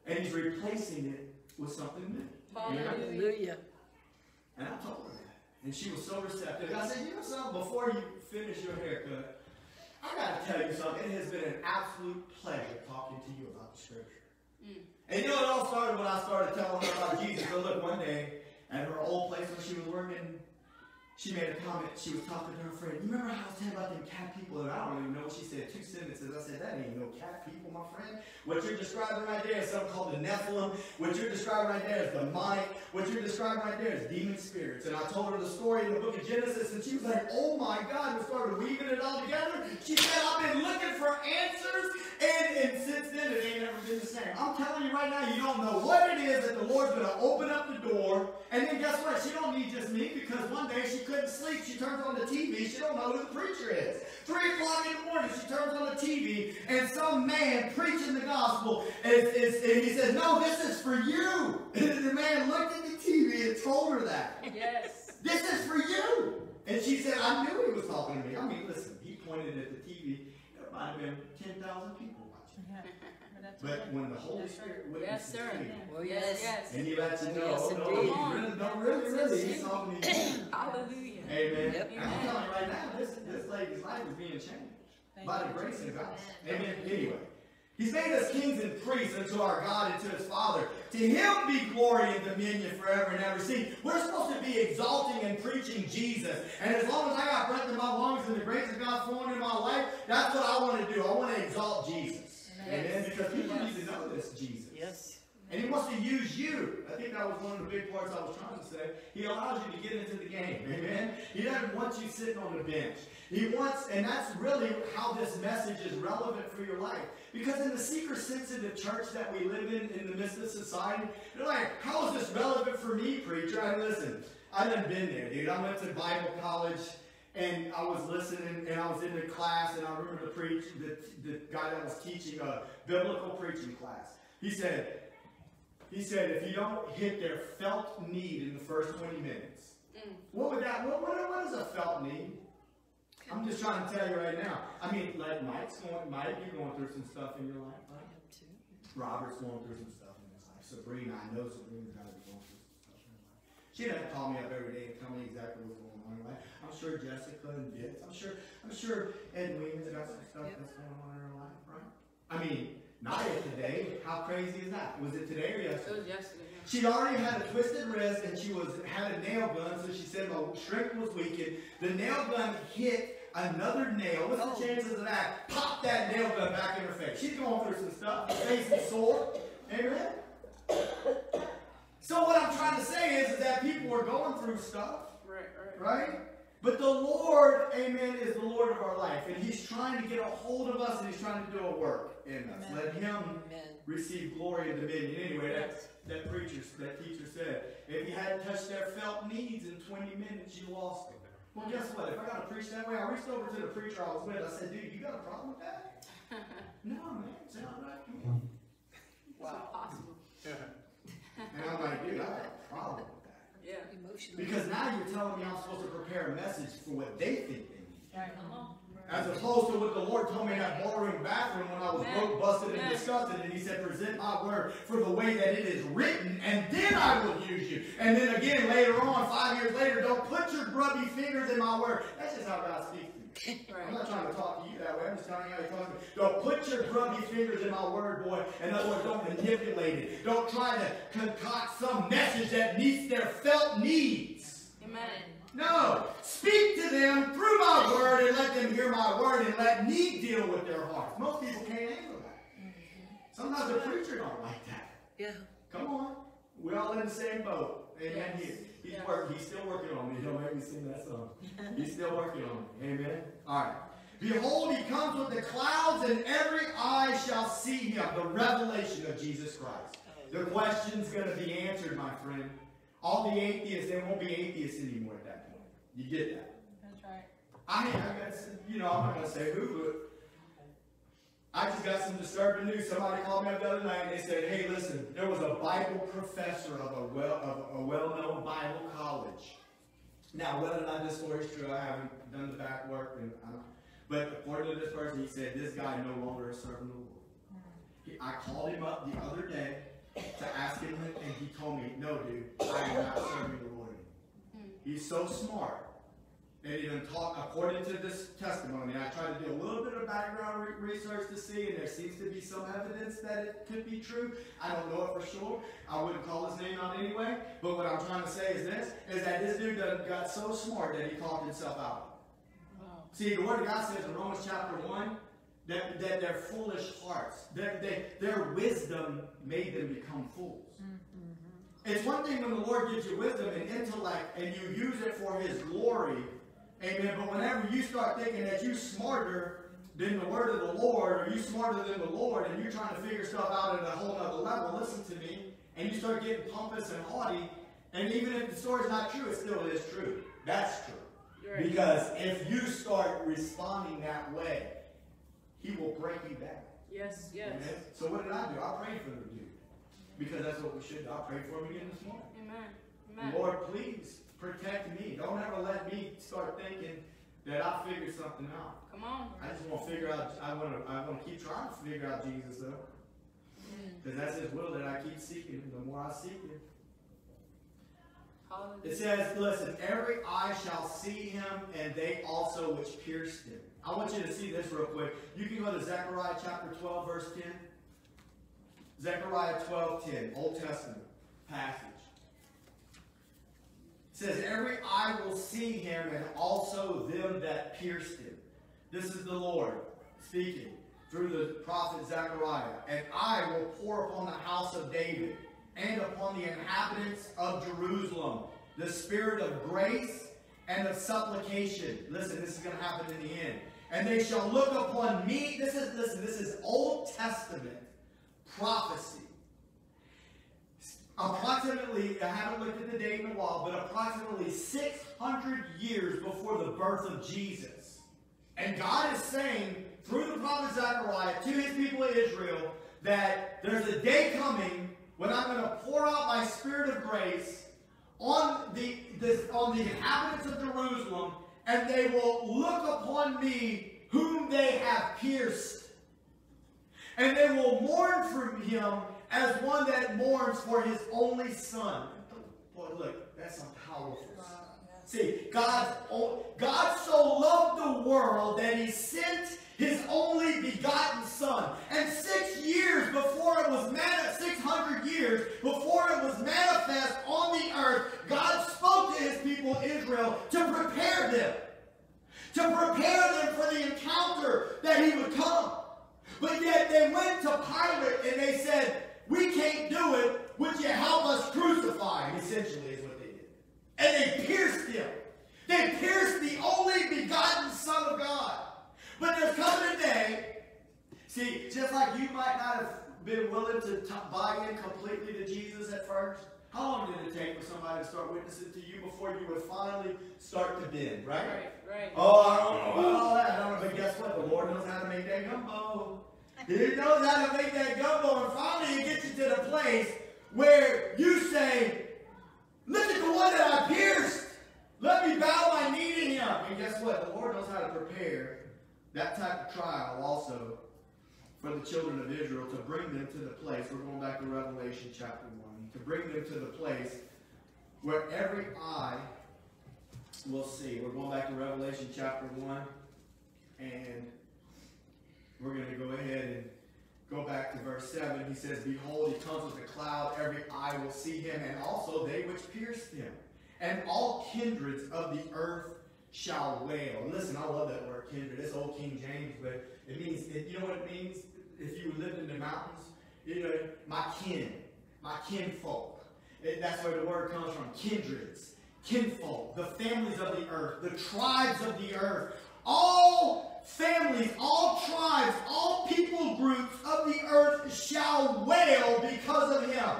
and He's replacing it with something new. Hallelujah. Hallelujah. And I told her that. And she was so receptive. I said, you know something, before you finish your haircut, I gotta tell you something. It has been an absolute pleasure talking to you about the scripture. And you know, it all started when I started telling her about Jesus. So look, one day, at her old place where she was working, she made a comment. She was talking to her friend. You remember how I was telling about them cat people? And I don't even know what she said. Two sentences. I said, that ain't no cat people, my friend. What you're describing right there is something called the Nephilim. What you're describing right there is the demonic. What you're describing right there is demon spirits. And I told her the story in the book of Genesis, and she was like, oh my God, and started weaving it all together. She said, I've been looking for answers, and, and since then, it ain't never been the same. I'm telling you right now, you don't know what it is that the Lord's going to open up the door. And then guess what? She don't need just me, because one day she couldn't sleep. She turns on the TV. She don't know who the preacher is. Three o'clock in the morning, she turns on the TV, and some man preaching the gospel, is, is, and he says, no, this is for you. And the man looked at the TV and told her that. Yes. This is for you. And she said, I knew he was talking to me. I mean, listen, he pointed at the TV. There might have been 10,000 people watching. But when the Holy Spirit Yes, witnesses sir. to you, Well, Yes, yes. yes. and he lets you know, Yes, oh, no, indeed. he really, no, really, really, he's talking to you. Hallelujah. Amen. Yep. And I'm telling you right now, this, this lady's life is being changed by the grace of God. Amen. Anyway, He's made us kings and priests unto our God and to His Father. To Him be glory and dominion forever and ever. See, we're supposed to be exalting and preaching Jesus. And as long as I got breath in my lungs and the grace of God flowing in my life, that's what I want to do. I want to exalt Jesus. Amen. Because people need to know this Jesus. Yes. And he wants to use you. I think that was one of the big parts I was trying to say. He allows you to get into the game. Amen. He doesn't want you sitting on the bench. He wants, and that's really how this message is relevant for your life. Because in the seeker sensitive church that we live in, in the midst of society, they're like, how is this relevant for me, preacher? I listen, I done been there, dude. I went to Bible college and I was listening and I was in the class and I remember the preach the, the guy that was teaching a biblical preaching class. He said, he said, if you don't hit their felt need in the first 20 minutes, mm. what would that, what, what, what is a felt need? I'm just trying to tell you right now. I mean, like Mike's going, Mike, you're going through some stuff in your life, right? Robert's going through some stuff in his life. Sabrina, I know Sabrina's got to be going through some stuff in her life. She doesn't call me up every day and tell me exactly what's going on in her life. I'm sure Jessica and Vince, I'm sure, I'm sure Ed Edwina's got some stuff that's going on in her life, right? I mean, Naya today, how crazy is that? Was it today or yesterday? It was yesterday. yeah. She'd already had a twisted wrist and she was had a nail gun, so she said my shrink was weakened. The nail gun hit another nail. What's Oh. the chances of that? Pop that nail gun back in her face. She's going through some stuff. Her face is sore. Amen. So what I'm trying to say is, is that people are going through stuff, Right? But the Lord, amen, is the Lord of our life. And He's trying to get a hold of us and He's trying to do a work in us. Let Him Amen. receive glory and dominion. Anyway, that, that preacher, that teacher said, if you hadn't touched their felt needs in 20 minutes, you lost them. Well, guess what? If I got to preach that way, I reached over to the preacher I was with. I said, dude, you got a problem with that? no, man. Sound right to me. Wow. Possible. And I'm like, dude, I got a problem. Yeah. You Because now you're telling me I'm supposed to prepare a message for what they think they need. Right, come on. As opposed to what the Lord told me in that ballroom bathroom when I was Amen. broke, busted, and Amen. disgusted. And He said, present my word for the way that it is written, and then I will use you. And then again, later on, five years later, don't put your grubby fingers in my word. That's just how God speaks to me. I'm not trying to talk to you that way. I'm just telling you how He talks to me. Don't put your grubby fingers in my word, boy. In other words, don't manipulate it. Don't try to concoct some message that meets their felt needs. Amen. No, speak to them through my word and let them hear my word and let me deal with their hearts. Most people can't handle that. Mm-hmm. Sometimes the preacher don't like that. Yeah. Come on, we're all in the same boat. Amen. Yes. He, he's Yes. working. He's still working on me. He'll make me sing that song. He's still working on me. Amen. All right. Behold, he comes with the clouds, and every eye shall see him. The revelation of Jesus Christ. The question's going to be answered, my friend. All the atheists, they won't be atheists anymore at that point. You get that? That's right. I, I some- you know, I'm not gonna say who, but I just got some disturbing news. Somebody called me up the other night and they said, "Hey, listen, there was a Bible professor of a well of a well-known Bible college. Now, whether or not this story is true, I haven't done the back work, and don't, but according to this person, he said this guy no longer is serving the Lord. He, I called him up the other day to ask him, and he told me, "No, dude, I am not serving the Lord anymore." Mm-hmm. He's so smart. And even talk according to this testimony. I tried to do a little bit of background re- research to see, and there seems to be some evidence that it could be true. I don't know it for sure. I wouldn't call his name out anyway. But what I'm trying to say is this: is that this dude got so smart that he called himself out. Wow. See, the Word of God says in Romans chapter 1 that, that their foolish hearts, that they, their wisdom made them become fools. Mm-hmm. It's one thing when the Lord gives you wisdom and intellect and you use it for His glory, amen, but whenever you start thinking that you're smarter than the Word of the Lord or you're smarter than the Lord and you're trying to figure stuff out at a whole other level, listen to me, and you start getting pompous and haughty, and even if the story's not true, it still is true. That's true. You're right. Because if you start responding that way, he will break you back. Yes, yes. Amen? So what did I do? I prayed for the dude. Because that's what we should do. I prayed for him again this morning. Amen. Amen. Lord, please protect me. Don't ever let me start thinking that I figured something out. Come on. I just want to figure out, I want to, I want to keep trying to figure out Jesus though. Mm. Because that's his will that I keep seeking. The more I seek him. It says, listen, every eye shall see him, and they also which pierced him. I want you to see this real quick. You can go to Zechariah chapter 12, verse 10. Zechariah 12, 10, Old Testament passage. Says, Every eye will see him, and also them that pierced him. This is the Lord speaking through the prophet Zechariah. And I will pour upon the house of David and upon the inhabitants of Jerusalem the spirit of grace and of supplication. Listen, this is going to happen in the end. And they shall look upon me. This is listen, this is Old Testament prophecy. Approximately, I haven't looked at the date in a while, but approximately 600 years before the birth of Jesus. And God is saying through the prophet Zechariah to his people of Israel that there's a day coming when I'm going to pour out my spirit of grace on the, on the inhabitants of Jerusalem, and they will look upon me whom they have pierced. And they will mourn for him as one that mourns for his only son. Boy, look, that's some powerful stuff. See, God, oh, God so loved the world that he sent his only begotten son. And six years before it was manifest, 600 years before it was manifest on the earth, God spoke to his people Israel to prepare them. To prepare them for the encounter that he would come. But yet they went to Pilate and they said, We can't do it. Would you help us crucify him? Essentially, is what they did. And they pierced him. They pierced the only begotten Son of God. But there's coming a day, see, just like you might not have been willing to t- buy in completely to Jesus at first, how long did it take for somebody to start witnessing to you before you would finally start to bend, right? Right, right. Oh, I don't know about all that. I don't know, but guess what? The Lord knows how to make that gumbo. He know how to make that gumbo. And finally, he gets you to the place where you say, Look at the one that I pierced. Let me bow my knee to him. And guess what? The Lord knows how to prepare that type of trial also for the children of Israel to bring them to the place. We're going back to Revelation chapter 1. To bring them to the place where every eye will see. We're going back to Revelation chapter 1 and we're going to go ahead and go back to verse 7. He says, Behold, he comes with a cloud. Every eye will see him, and also they which pierced him. And all kindreds of the earth shall wail. Listen, I love that word kindred. It's old King James, but it means, you know what it means? If you lived in the mountains, you know, my kin, my kinfolk. It, that's where the word comes from. Kindreds, kinfolk, the families of the earth, the tribes of the earth. All families, all tribes, all people groups of the earth shall wail because of him.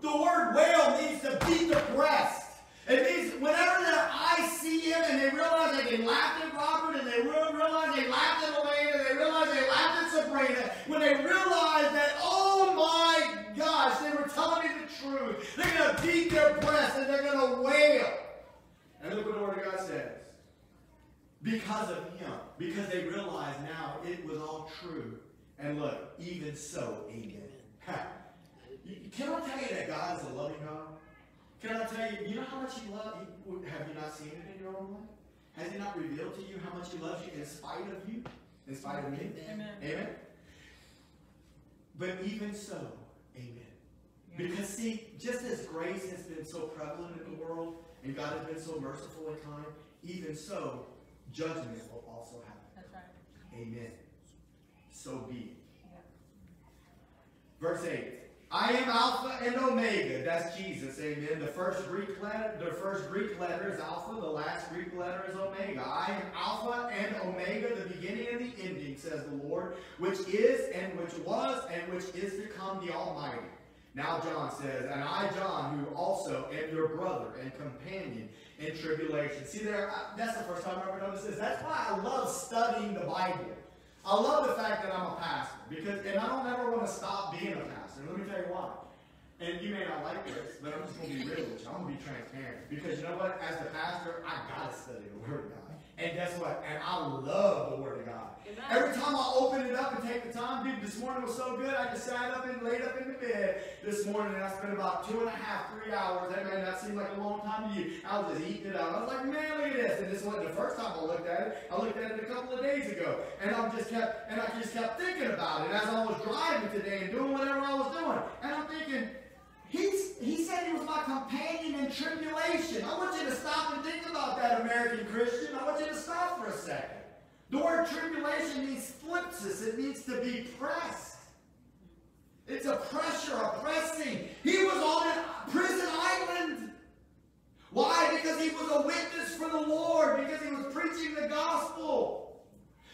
The word wail means to beat the breast. It means whenever their eyes see him and they realize that they laughed at Robert and they realize they laughed at Elena, they realize they laughed at Sabrina, when they realize that, oh my gosh, they were telling me the truth, they're going to beat their breast and they're going to wail. And look what the Word of God says. Because of him, because they realize now it was all true. And look, even so, amen. Can I tell you that God is a loving God? Can I tell you, you know how much He loves you? Have you not seen it in your own life? Has He not revealed to you how much He loves you in spite of you? In spite of me? Amen. Amen? But even so, amen. Because see, just as grace has been so prevalent in the world, and God has been so merciful and kind, even so, judgment will also happen. That's right. Amen. So be it. Verse 8. I am Alpha and Omega. That's Jesus. Amen. The first Greek letter, the first Greek letter is Alpha. The last Greek letter is Omega. I am Alpha and Omega, the beginning and the ending, says the Lord, which is and which was and which is to come, the Almighty. Now John says, and I, John, who also am your brother and companion in tribulation. See there, that's the first time I've ever noticed this. That's why I love studying the Bible. I love the fact that I'm a pastor because, and I don't ever want to stop being a pastor. Let me tell you why. And you may not like this, but I'm just going to be real with you. I'm going to be transparent because you know what? As the pastor, I gotta study the Word of God. And guess what? And I love the Word of God. Amen. Every time I open it up and take the time, dude, this morning was so good. I just sat up and laid up in the bed this morning and I spent about two and a half, three hours. That may not seem like a long time to you. I was just eating it up. I was like, man, look at this. And this wasn't the first time I looked at it. I looked at it a couple of days ago. And I just kept and I just kept thinking about it as I was driving today and doing whatever I was doing. And I'm thinking, He's, he said he was my companion in tribulation. I want you to stop and think about that, American Christian. I want you to stop for a second. The word tribulation means thlipsis. It means to be pressed. It's a pressure, a pressing. He was on a prison island. Why? Because he was a witness for the Lord. Because he was preaching the gospel.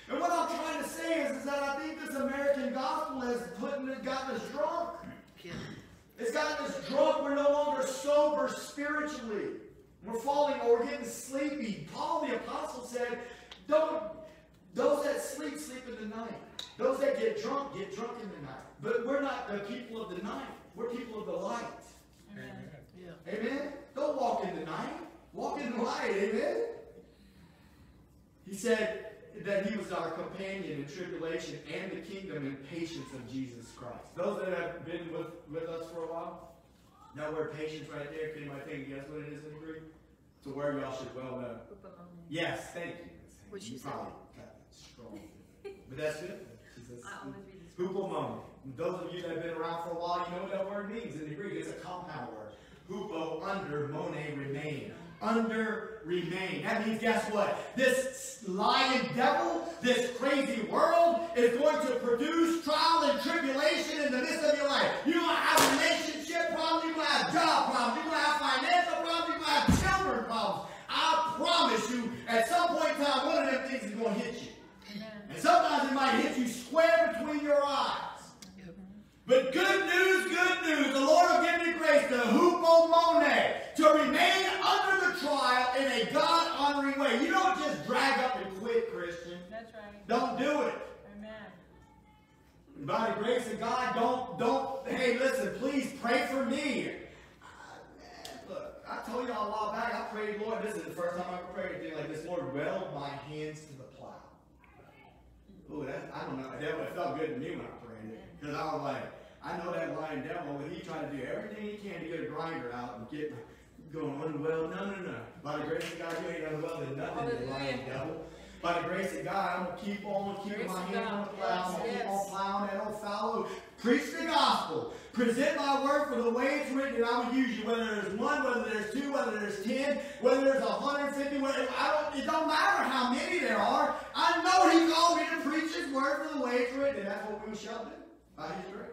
And what I'm trying to say is, is that I think this American gospel has put, gotten us drunk. It's gotten us drunk. We're no longer sober spiritually. We're falling or we're getting sleepy. Paul the apostle said, Don't those that sleep, sleep in the night. Those that get drunk, get drunk in the night. But we're not the people of the night. We're people of the light. Amen. Amen? Don't walk in the night. Walk in the light. Amen? He said that he was our companion in tribulation and the kingdom and patience of Jesus Christ. Those that have been with, with us for a while, that word patience right there, can anybody think guess what it is in the Greek? It's a word y'all should well know. Yes, thank you. What'd you say? probably got that strong. but that's good. She says, I always read this. Hupomone. Those of you that have been around for a while, you know what that word means in the Greek. It's a compound word. Hupo, under, mone, remain. Under, remain. That means, guess what? This lying devil, this crazy world, is going to produce trial and tribulation in the midst of your life. You're going to have relationship problems. You're going to have job problems. You're going to have financial problems. You're going to have children problems. I promise you, at some point in time, one of them things is going to hit you. And sometimes it might hit you square between your eyes. But good news, good news. The Lord will give you grace to hupomone, to remain under the trial in a God-honoring way. You don't just drag up and quit, Christian. That's right. Don't do it. Amen. By the grace of God, don't, don't, hey, listen, please pray for me. Ah, look, I told y'all a while back, I prayed, Lord, this is the first time I ever prayed anything like this. Lord, weld my hands to the plow. Ooh, that, I don't know. That felt good to me when I. Because I was like, I know that lying devil, when he tried to do everything he can to get a grinder out and get going unwell. No, no, no. By the grace of God, you ain't unwell nothing, lying devil. By the grace of God, I'm going to keep on keeping my hands on the plow. I'm going to keep on plowing that old fallow. Preach the gospel. Present my word for the way it's written, and I will use you. Whether there's one, whether there's two, whether there's ten, whether there's 150, whether, I don't, it don't matter how many there are. I know he's called me to preach His word for the way it's written, and that's what we shall do by His grace.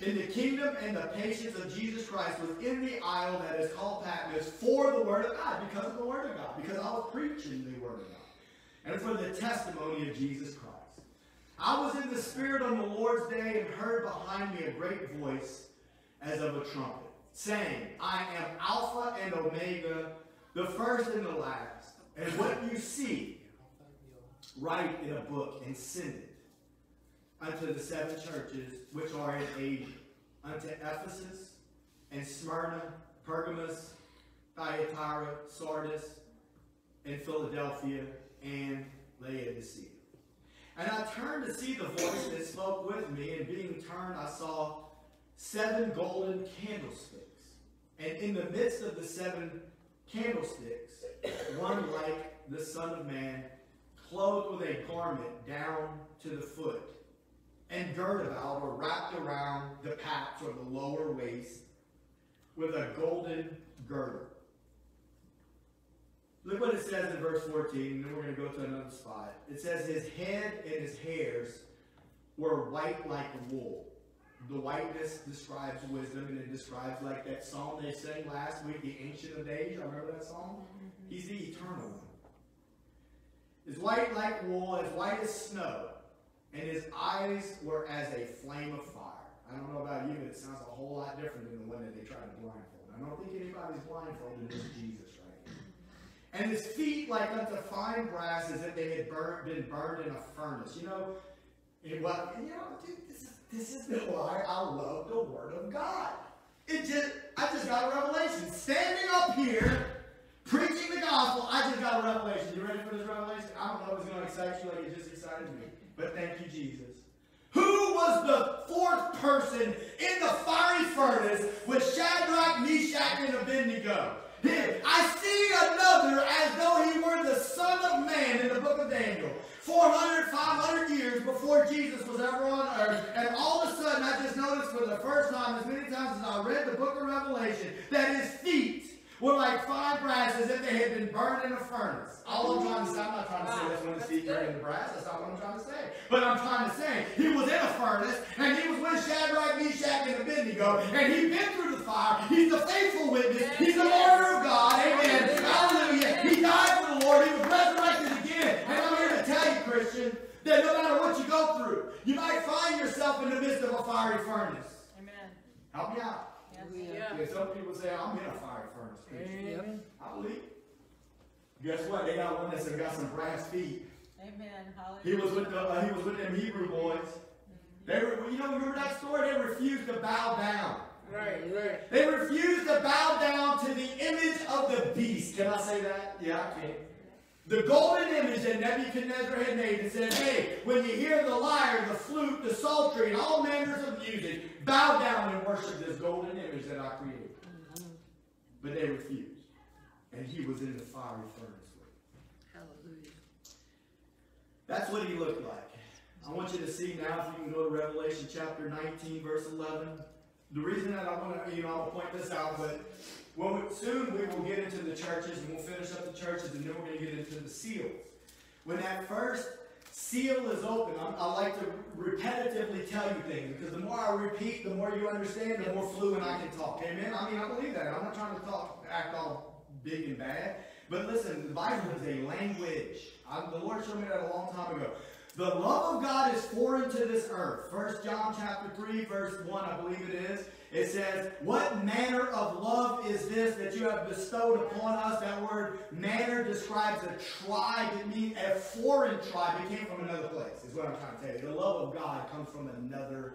In the kingdom and the patience of Jesus Christ within the isle that is called Patmos for the word of God, because of the word of God, because I was preaching the word of God and for the testimony of Jesus Christ. I was in the Spirit on the Lord's day and heard behind me a great voice as of a trumpet, saying, I am Alpha and Omega, the first and the last. And what you see, write in a book and send it unto the seven churches which are in Asia, unto Ephesus and Smyrna, Pergamos, Thyatira, Sardis, and Philadelphia, and Laodicea. And I turned to see the voice that spoke with me, and being turned, I saw seven golden candlesticks. And in the midst of the seven candlesticks, one like the Son of Man, clothed with a garment down to the foot, and girt about or wrapped around the paps or the lower waist with a golden girdle. Look what it says in verse 14, and then we're going to go to another spot. It says, His head and his hairs were white like wool. The whiteness describes wisdom, and it describes like that song they sang last week, the Ancient of Days. You remember that song? Mm-hmm. He's the eternal one. Is white like wool, as white as snow, and his eyes were as a flame of fire. I don't know about you, but it sounds a whole lot different than the one that they tried to blindfold. I don't think anybody's blindfolded this Jesus right. here. and his feet like unto fine brass as if they had been burned in a furnace. You know, it, well, you know, dude, this is, this is why I love the Word of God. It just, I just got a revelation. Standing up here, preaching the gospel, I just got a revelation. You ready for this revelation? I don't know if it's going to excite you like it just excited me. But thank you, Jesus. Who was the fourth person in the fiery furnace with Shadrach, Meshach, and Abednego? I see another as though he were the Son of Man in the book of Daniel. 400, 500 years before Jesus was ever on earth. And all of a sudden, I just noticed for the first time, as many times as I read the book of Revelation, that his feet were like fine brass as if they had been burned in a furnace. All I'm trying to say, I'm not trying to say that's when his feet turned into brass. That's not what I'm trying to say. But I'm trying to say he was in a furnace and he was with Shadrach, Meshach, and Abednego, and he'd been through the fire. He's the faithful witness. He's the martyr of God. Amen. Hallelujah. He died for the Lord. He was resurrected again. And I'm here to tell you, Christian, that no matter what you go through, you might find yourself in the midst of a fiery furnace. Amen. Help me out. Yeah. Yeah, some people say, I'm in a fiery furnace. Amen. I believe. Guess what? They got one that's got some brass feet. Amen. Hallelujah. He was with the uh, he was with them Hebrew boys. They were, you know, remember that story? They refused to bow down. Right, right. They refused to bow down to the image of the beast. Can I say that? Yeah, I can. The golden image that Nebuchadnezzar had made and said, hey, when you hear the lyre, the flute, the psaltery, and all manners of music, bow down and worship this golden image that I created. But they refused. And he was in the fiery furnace with them. Hallelujah. That's what he looked like. I want you to see now, if you can go to Revelation chapter 19, verse 11. The reason that I want to, you know, I'll point this out, but when we, soon we will get into the churches and we'll finish up the churches and then we're going to get into the seals. When that first seal is open, I'm, I like to repetitively tell you things because the more I repeat, the more you understand, the more fluent I can talk. Amen? I mean, I believe that. I'm not trying to talk, act all big and bad. But listen, the Bible is a language. I, the Lord showed me that a long time ago. The love of God is foreign to this earth. First John chapter 3, verse 1, I believe it is. It says, What manner of love is this that you have bestowed upon us? That word manner describes a tribe. It means a foreign tribe. It came from another place, is what I'm trying to tell you. The love of God comes from another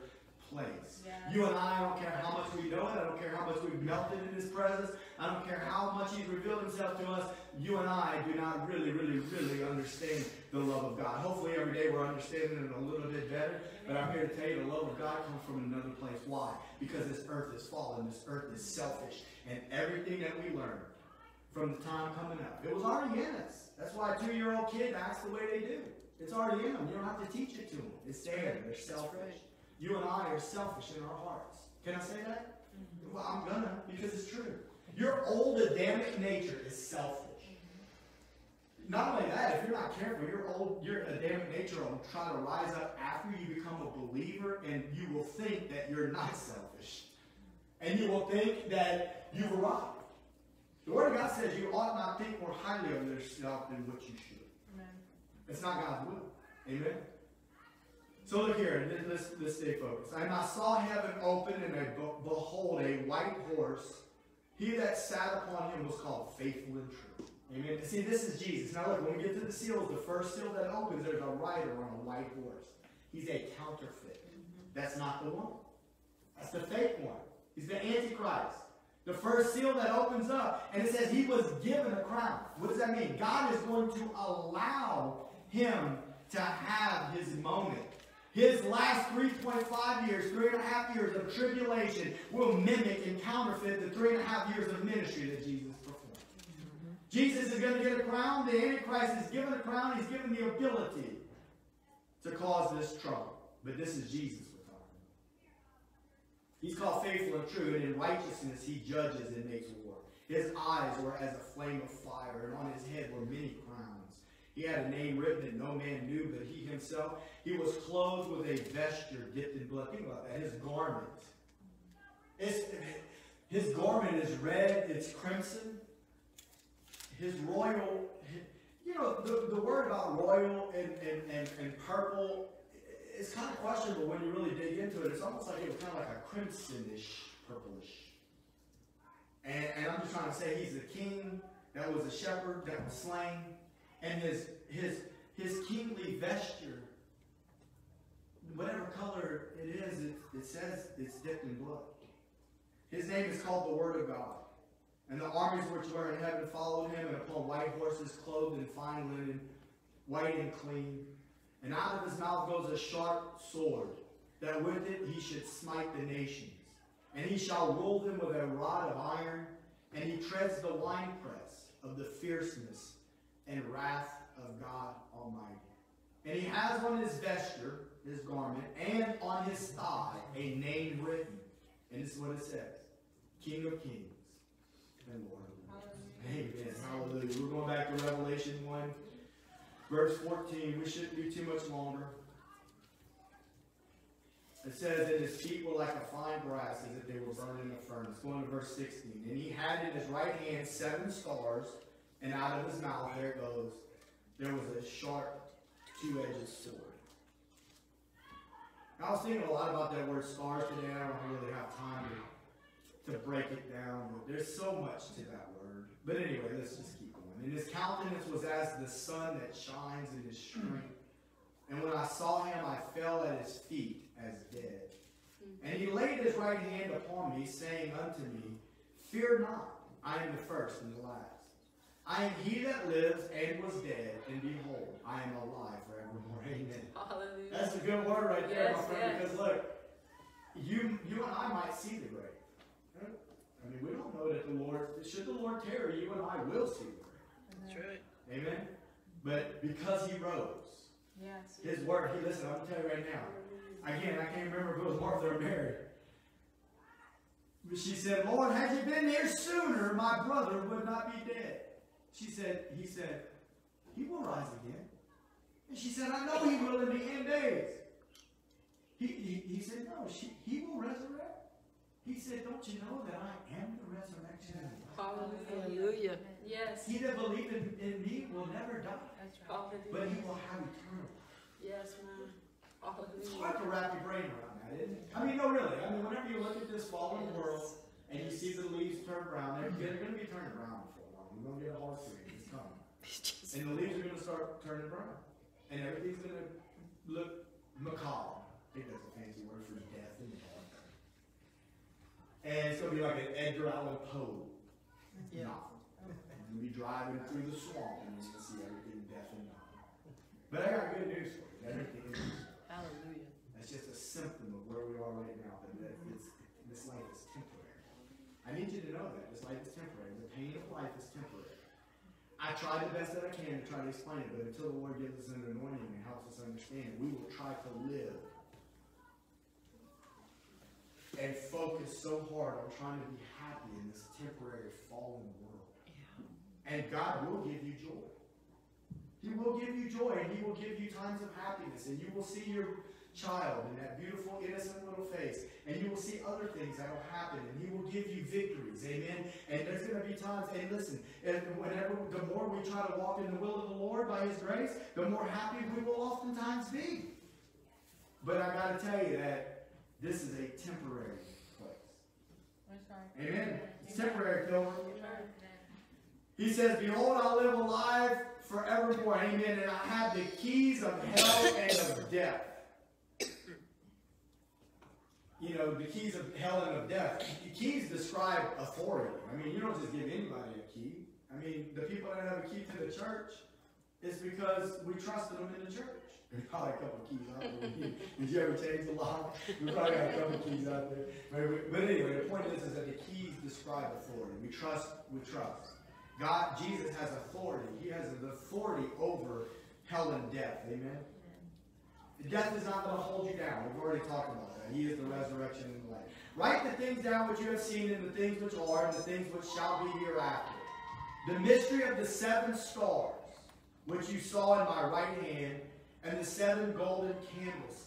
place. You and I, I don't care how much we know it, I don't care how much we've melted in His presence, I don't care how much He's revealed Himself to us, you and I do not really, really, really understand the love of God. Hopefully every day we're understanding it a little bit better, but I'm here to tell you the love of God comes from another place. Why? Because this earth is fallen, this earth is selfish, and everything that we learn from the time coming up, it was already in us. That's why a two-year-old kid acts the way they do. It's already in them. You don't have to teach it to them. It's there. They're selfish. You and I are selfish in our hearts. Can I say that? Mm-hmm. Well, I'm gonna because it's true. Your old Adamic nature is selfish. Mm-hmm. Not only that, if you're not careful, your old your Adamic nature will try to rise up after you become a believer, and you will think that you're not selfish, and you will think that you've arrived. The Word of God says you ought not think more highly of yourself than what you should. Amen. It's not God's will. Amen. So look here, let- let's, let's stay focused. And I saw heaven open, and I be- behold a white horse. He that sat upon him was called faithful and true. Amen. See, this is Jesus. Now look, when we get to the seals, the first seal that opens, there's a rider on a white horse. He's a counterfeit. That's not the one. That's the fake one. He's the Antichrist. The first seal that opens up, and it says he was given a crown. What does that mean? God is going to allow him to have his moment. His last 3.5 years, three and a half years of tribulation will mimic and counterfeit the three and a half years of ministry that Jesus performed. Jesus is going to get a crown. The Antichrist is given a crown. He's given the ability to cause this trouble. But this is Jesus we're talking about. He's called faithful and true, and in righteousness he judges and makes war. His eyes were as a flame of fire, and on his head were many crowns. He had a name written that no man knew but he himself. He was clothed with a vesture dipped in blood. Think about that. His garment. It's, his garment is red, it's crimson. His royal, you know, the, the word about royal and, and, and, and purple it's kind of questionable when you really dig into it. It's almost like it was kind of like a crimsonish, purplish. And, and I'm just trying to say he's a king that was a shepherd that was slain, and his his his kingly vesture, whatever color it is, it, it says it's dipped in blood. His name is called the Word of God. And the armies which were in heaven followed him, and upon white horses clothed in fine linen, white and clean. And out of his mouth goes a sharp sword, that with it he should smite the nations. And he shall rule them with a rod of iron, and he treads the winepress of the fierceness and wrath of God Almighty. And he has on his vesture, his garment, and on his thigh a name written. And this is what it says King of Kings and Lord of Lords. Amen. Hallelujah. We're going back to Revelation 1. Verse 14, we shouldn't be too much longer. It says that his feet were like a fine brass as if they were burned in a furnace. Going to verse 16. And he had in his right hand seven stars, and out of his mouth, there goes, there was a sharp, two-edged sword. Now, I was thinking a lot about that word stars today. I don't really have time to, to break it down, but there's so much to that word. But anyway, let's just keep going. And his countenance was as the sun that shines in his strength. And when I saw him, I fell at his feet as dead. And he laid his right hand upon me, saying unto me, Fear not, I am the first and the last. I am he that lives and was dead, and behold, I am alive forevermore. Amen. Hallelujah. That's a good word right there, my friend, yes. because look, you you and I might see the grave. I mean, we don't know that the Lord, should the Lord tarry, you and I will see the grave. That's right. Amen? But because he rose, Yes. his word, he listen, I'm gonna tell you right now. Again, I can't remember if it was Martha or Mary. But she said, Lord, had you been here sooner, my brother would not be dead. She said, he said, he will rise again. And she said, I know he will in the end days. He, he, he said, no, she, he will resurrect. He said, don't you know that I am the resurrection and the life? Hallelujah. Yes. He that believed in, in me will never die, That's right. but he Hallelujah. will have eternal life. Yes, ma'am. It's Hallelujah. hard to wrap your brain around that, isn't it? I mean, no, really. I mean, whenever you look at this fallen world and you see the leaves turn brown, they're, they're going to be turning brown before long. We're going to get a. It's coming. And the leaves are going to start turning brown. And everything's going to look macabre. I think that's a fancy word for death the dark. And it's gonna be like an Edgar Allan Poe Yeah. novel. You'll be driving through the swamp and you can see everything death and dying. But I got good news for you. Everything is Hallelujah. that's just a symptom of where we are right now. That, that it's, this life is temporary. I need you to know that this life is temporary. Pain of life is temporary. I try the best that I can to try to explain it, but until the Lord gives us an anointing and helps us understand, we will try to live and focus so hard on trying to be happy in this temporary fallen world. And God will give you joy. He will give you joy and He will give you times of happiness. And you will see your child in that beautiful, innocent little face. And you will see other things that will happen. And He will give you victories. Amen. And there's going to be times, and listen, and whenever the more we try to walk in the will of the Lord by His grace, the more happy we will oftentimes be. But I got to tell you that this is a temporary place. Right. Amen. It's temporary, Phil. Amen. He says, Behold, I live alive forevermore. Amen. And I have the keys of hell and of death. You know, the keys of hell and of death. Keys describe authority. I mean, you don't just give anybody a key. I mean, the people that have a key to the church, it's because we trusted them in the church. There's probably a couple of keys out there. Did you ever change the lock? We probably got a couple of keys out there. But, but anyway, the point is, is that the keys describe authority. We trust, we trust. God, Jesus has authority. He has the authority over hell and death. Amen. Death is not going to hold you down. We've already talked about that. He is the resurrection and the life. Write the things down which you have seen, and the things which are, and the things which shall be hereafter. The mystery of the seven stars, which you saw in my right hand, and the seven golden candlesticks.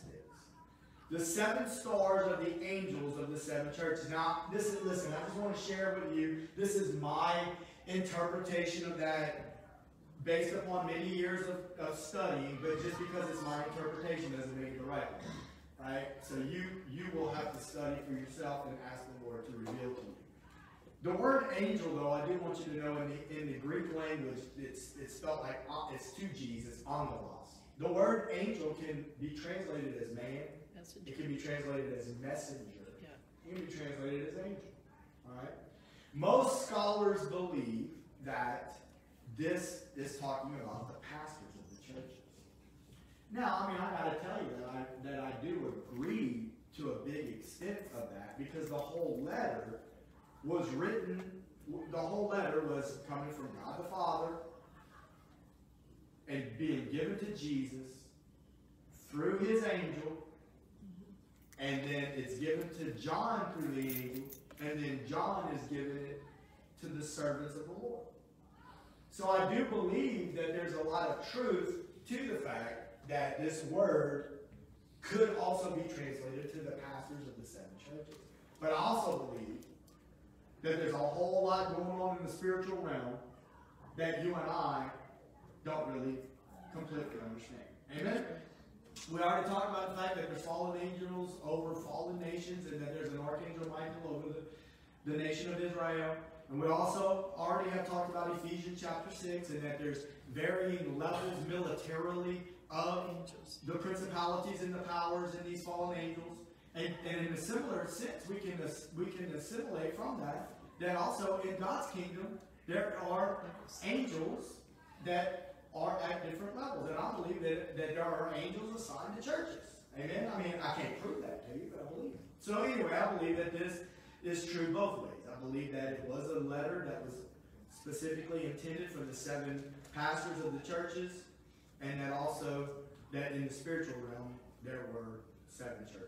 The seven stars are the angels of the seven churches. Now, this is listen. I just want to share with you. This is my interpretation of that based upon many years of, of studying, but just because it's my interpretation doesn't make it right. Right? So you you will have to study for yourself and ask the Lord to reveal to you. The word angel, though, I do want you to know in the in the Greek language, it's it's spelled like uh, it's two G's, it's angelos. The word angel can be translated as man. That's It can be translated as messenger. Yeah. It can be translated as angel. All right. Most scholars believe that this is talking about the pastors of the churches. Now, I mean, I got to tell you that I that I do agree to a big extent of that because the whole letter was written. The whole letter was coming from God the Father and being given to Jesus through His angel, and then it's given to John through the angel, and then John is given it to the servants of the Lord. So I do believe that there's a lot of truth to the fact that this word could also be translated to the pastors of the seven churches. But I also believe that there's a whole lot going on in the spiritual realm that you and I don't really completely understand. Amen? We already talked about the fact that there's fallen angels over fallen nations and that there's an archangel Michael over the, the nation of Israel. And we also already have talked about Ephesians chapter 6 and that there's varying levels militarily of the principalities and the powers and these fallen angels. And, and in a similar sense, we can, we can assimilate from that that also in God's kingdom, there are angels that are at different levels. And I believe that, that there are angels assigned to churches. Amen? I mean, I can't prove that to you, but I believe it. So anyway, I believe that this is true both ways. I believe that it was a letter that was specifically intended for the seven pastors of the churches, and that also that in the spiritual realm there were seven churches.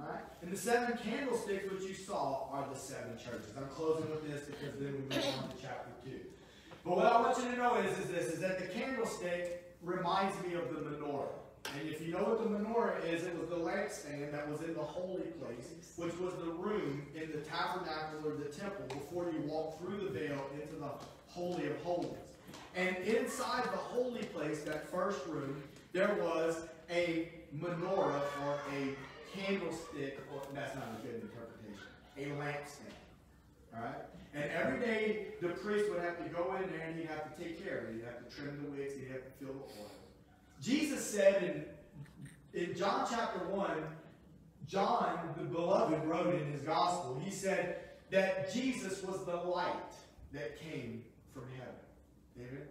Alright? And the seven candlesticks which you saw are the seven churches. I'm closing with this because then we move on to chapter two. But what I want you to know is, is this is that the candlestick reminds me of the menorah. And if you know what the menorah is, it was the lampstand that was in the holy place, which was the room in the tabernacle or the temple before you walk through the veil into the Holy of Holies. And inside the holy place, that first room, there was a menorah or a candlestick, or that's not a good interpretation, a lampstand. Alright? And every day the priest would have to go in there and he'd have to take care of it. He'd have to trim the wicks, he'd have to fill the oil. Jesus said in, in John chapter 1 John, the beloved, wrote in his gospel, he said that Jesus was the light that came from heaven. Amen.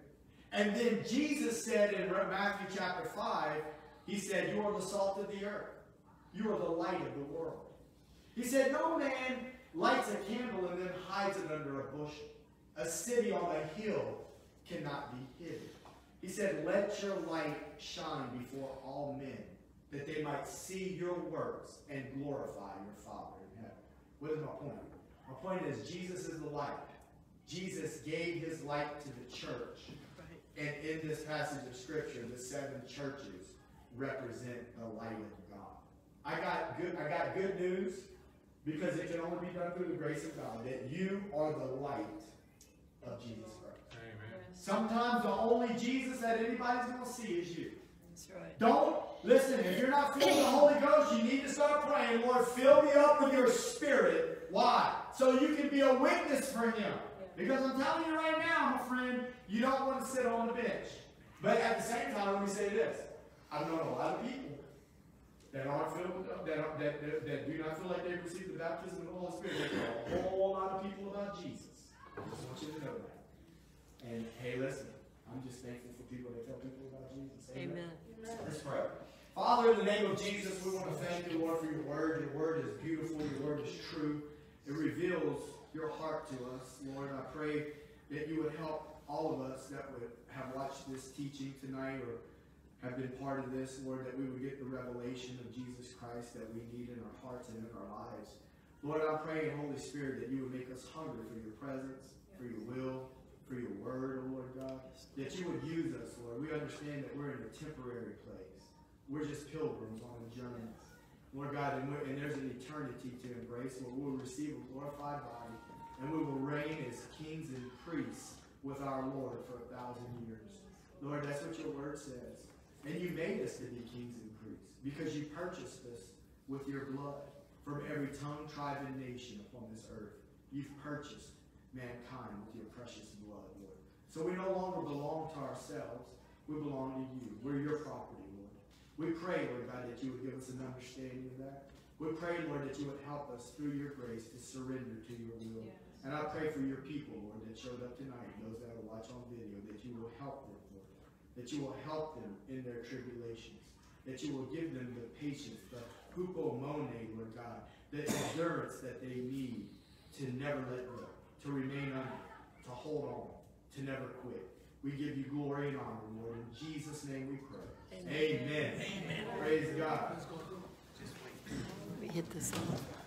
And then Jesus said in Matthew chapter 5, he said, You are the salt of the earth. You are the light of the world. He said, No man lights a candle and then hides it under a bushel. A city on a hill cannot be hidden. He said, Let your light shine before all men, that they might see your works and glorify your Father in heaven. What is my point? My point is, Jesus is the light. Jesus gave his light to the church. And in this passage of Scripture, the seven churches represent the light of God. I got good, I got good news because it can only be done through the grace of God that you are the light of Jesus Christ. Sometimes the only Jesus that anybody's going to see is you. That's right. Don't listen. If you're not filled with the Holy Ghost, you need to start praying. Lord, fill me up with your Spirit. Why? So you can be a witness for Him. Because I'm telling you right now, my friend, you don't want to sit on the bench. But at the same time, let me say this: I've known a lot of people that aren't filled with that, are, that, that, that do not feel like they've received the baptism of the Holy Spirit. They tell a whole lot of people about Jesus. I just want you to know that. And hey, listen, I'm just thankful for people that tell people about Jesus. Amen. Let's pray. Father, in the name of Jesus, we want to thank you, Lord, for your word. Your word is beautiful. Your word is true. It reveals your heart to us, Lord. I pray that you would help all of us that would have watched this teaching tonight or have been part of this, Lord, that we would get the revelation of Jesus Christ that we need in our hearts and in our lives. Lord, I pray, Holy Spirit, that you would make us hungry for your presence, for your will, for your word, oh Lord God. That you would use us, Lord. We understand that we're in a temporary place. We're just pilgrims on a journey. Lord God, and, and there's an eternity to embrace where we'll receive a glorified body and we will reign as kings and priests with our Lord for a thousand years. Lord, that's what your word says. And you made us to be kings and priests because you purchased us with your blood from every tongue, tribe, and nation upon this earth. You've purchased mankind with your precious blood, Lord. So we no longer belong to ourselves. We belong to you. We're your property, Lord. We pray, Lord God, that you would give us an understanding of that. We pray, Lord, that you would help us through your grace to surrender to your will. And I pray for your people, Lord, that showed up tonight, those that will watch on video, that you will help them, Lord. That you will help them in their tribulations. That you will give them the patience, the hupomone, Lord God, the endurance that they need to never let go, to remain under, to hold on, to never quit. We give you glory and honor, Lord. In Jesus' name we pray. Amen. Amen. Praise God. We hit this up.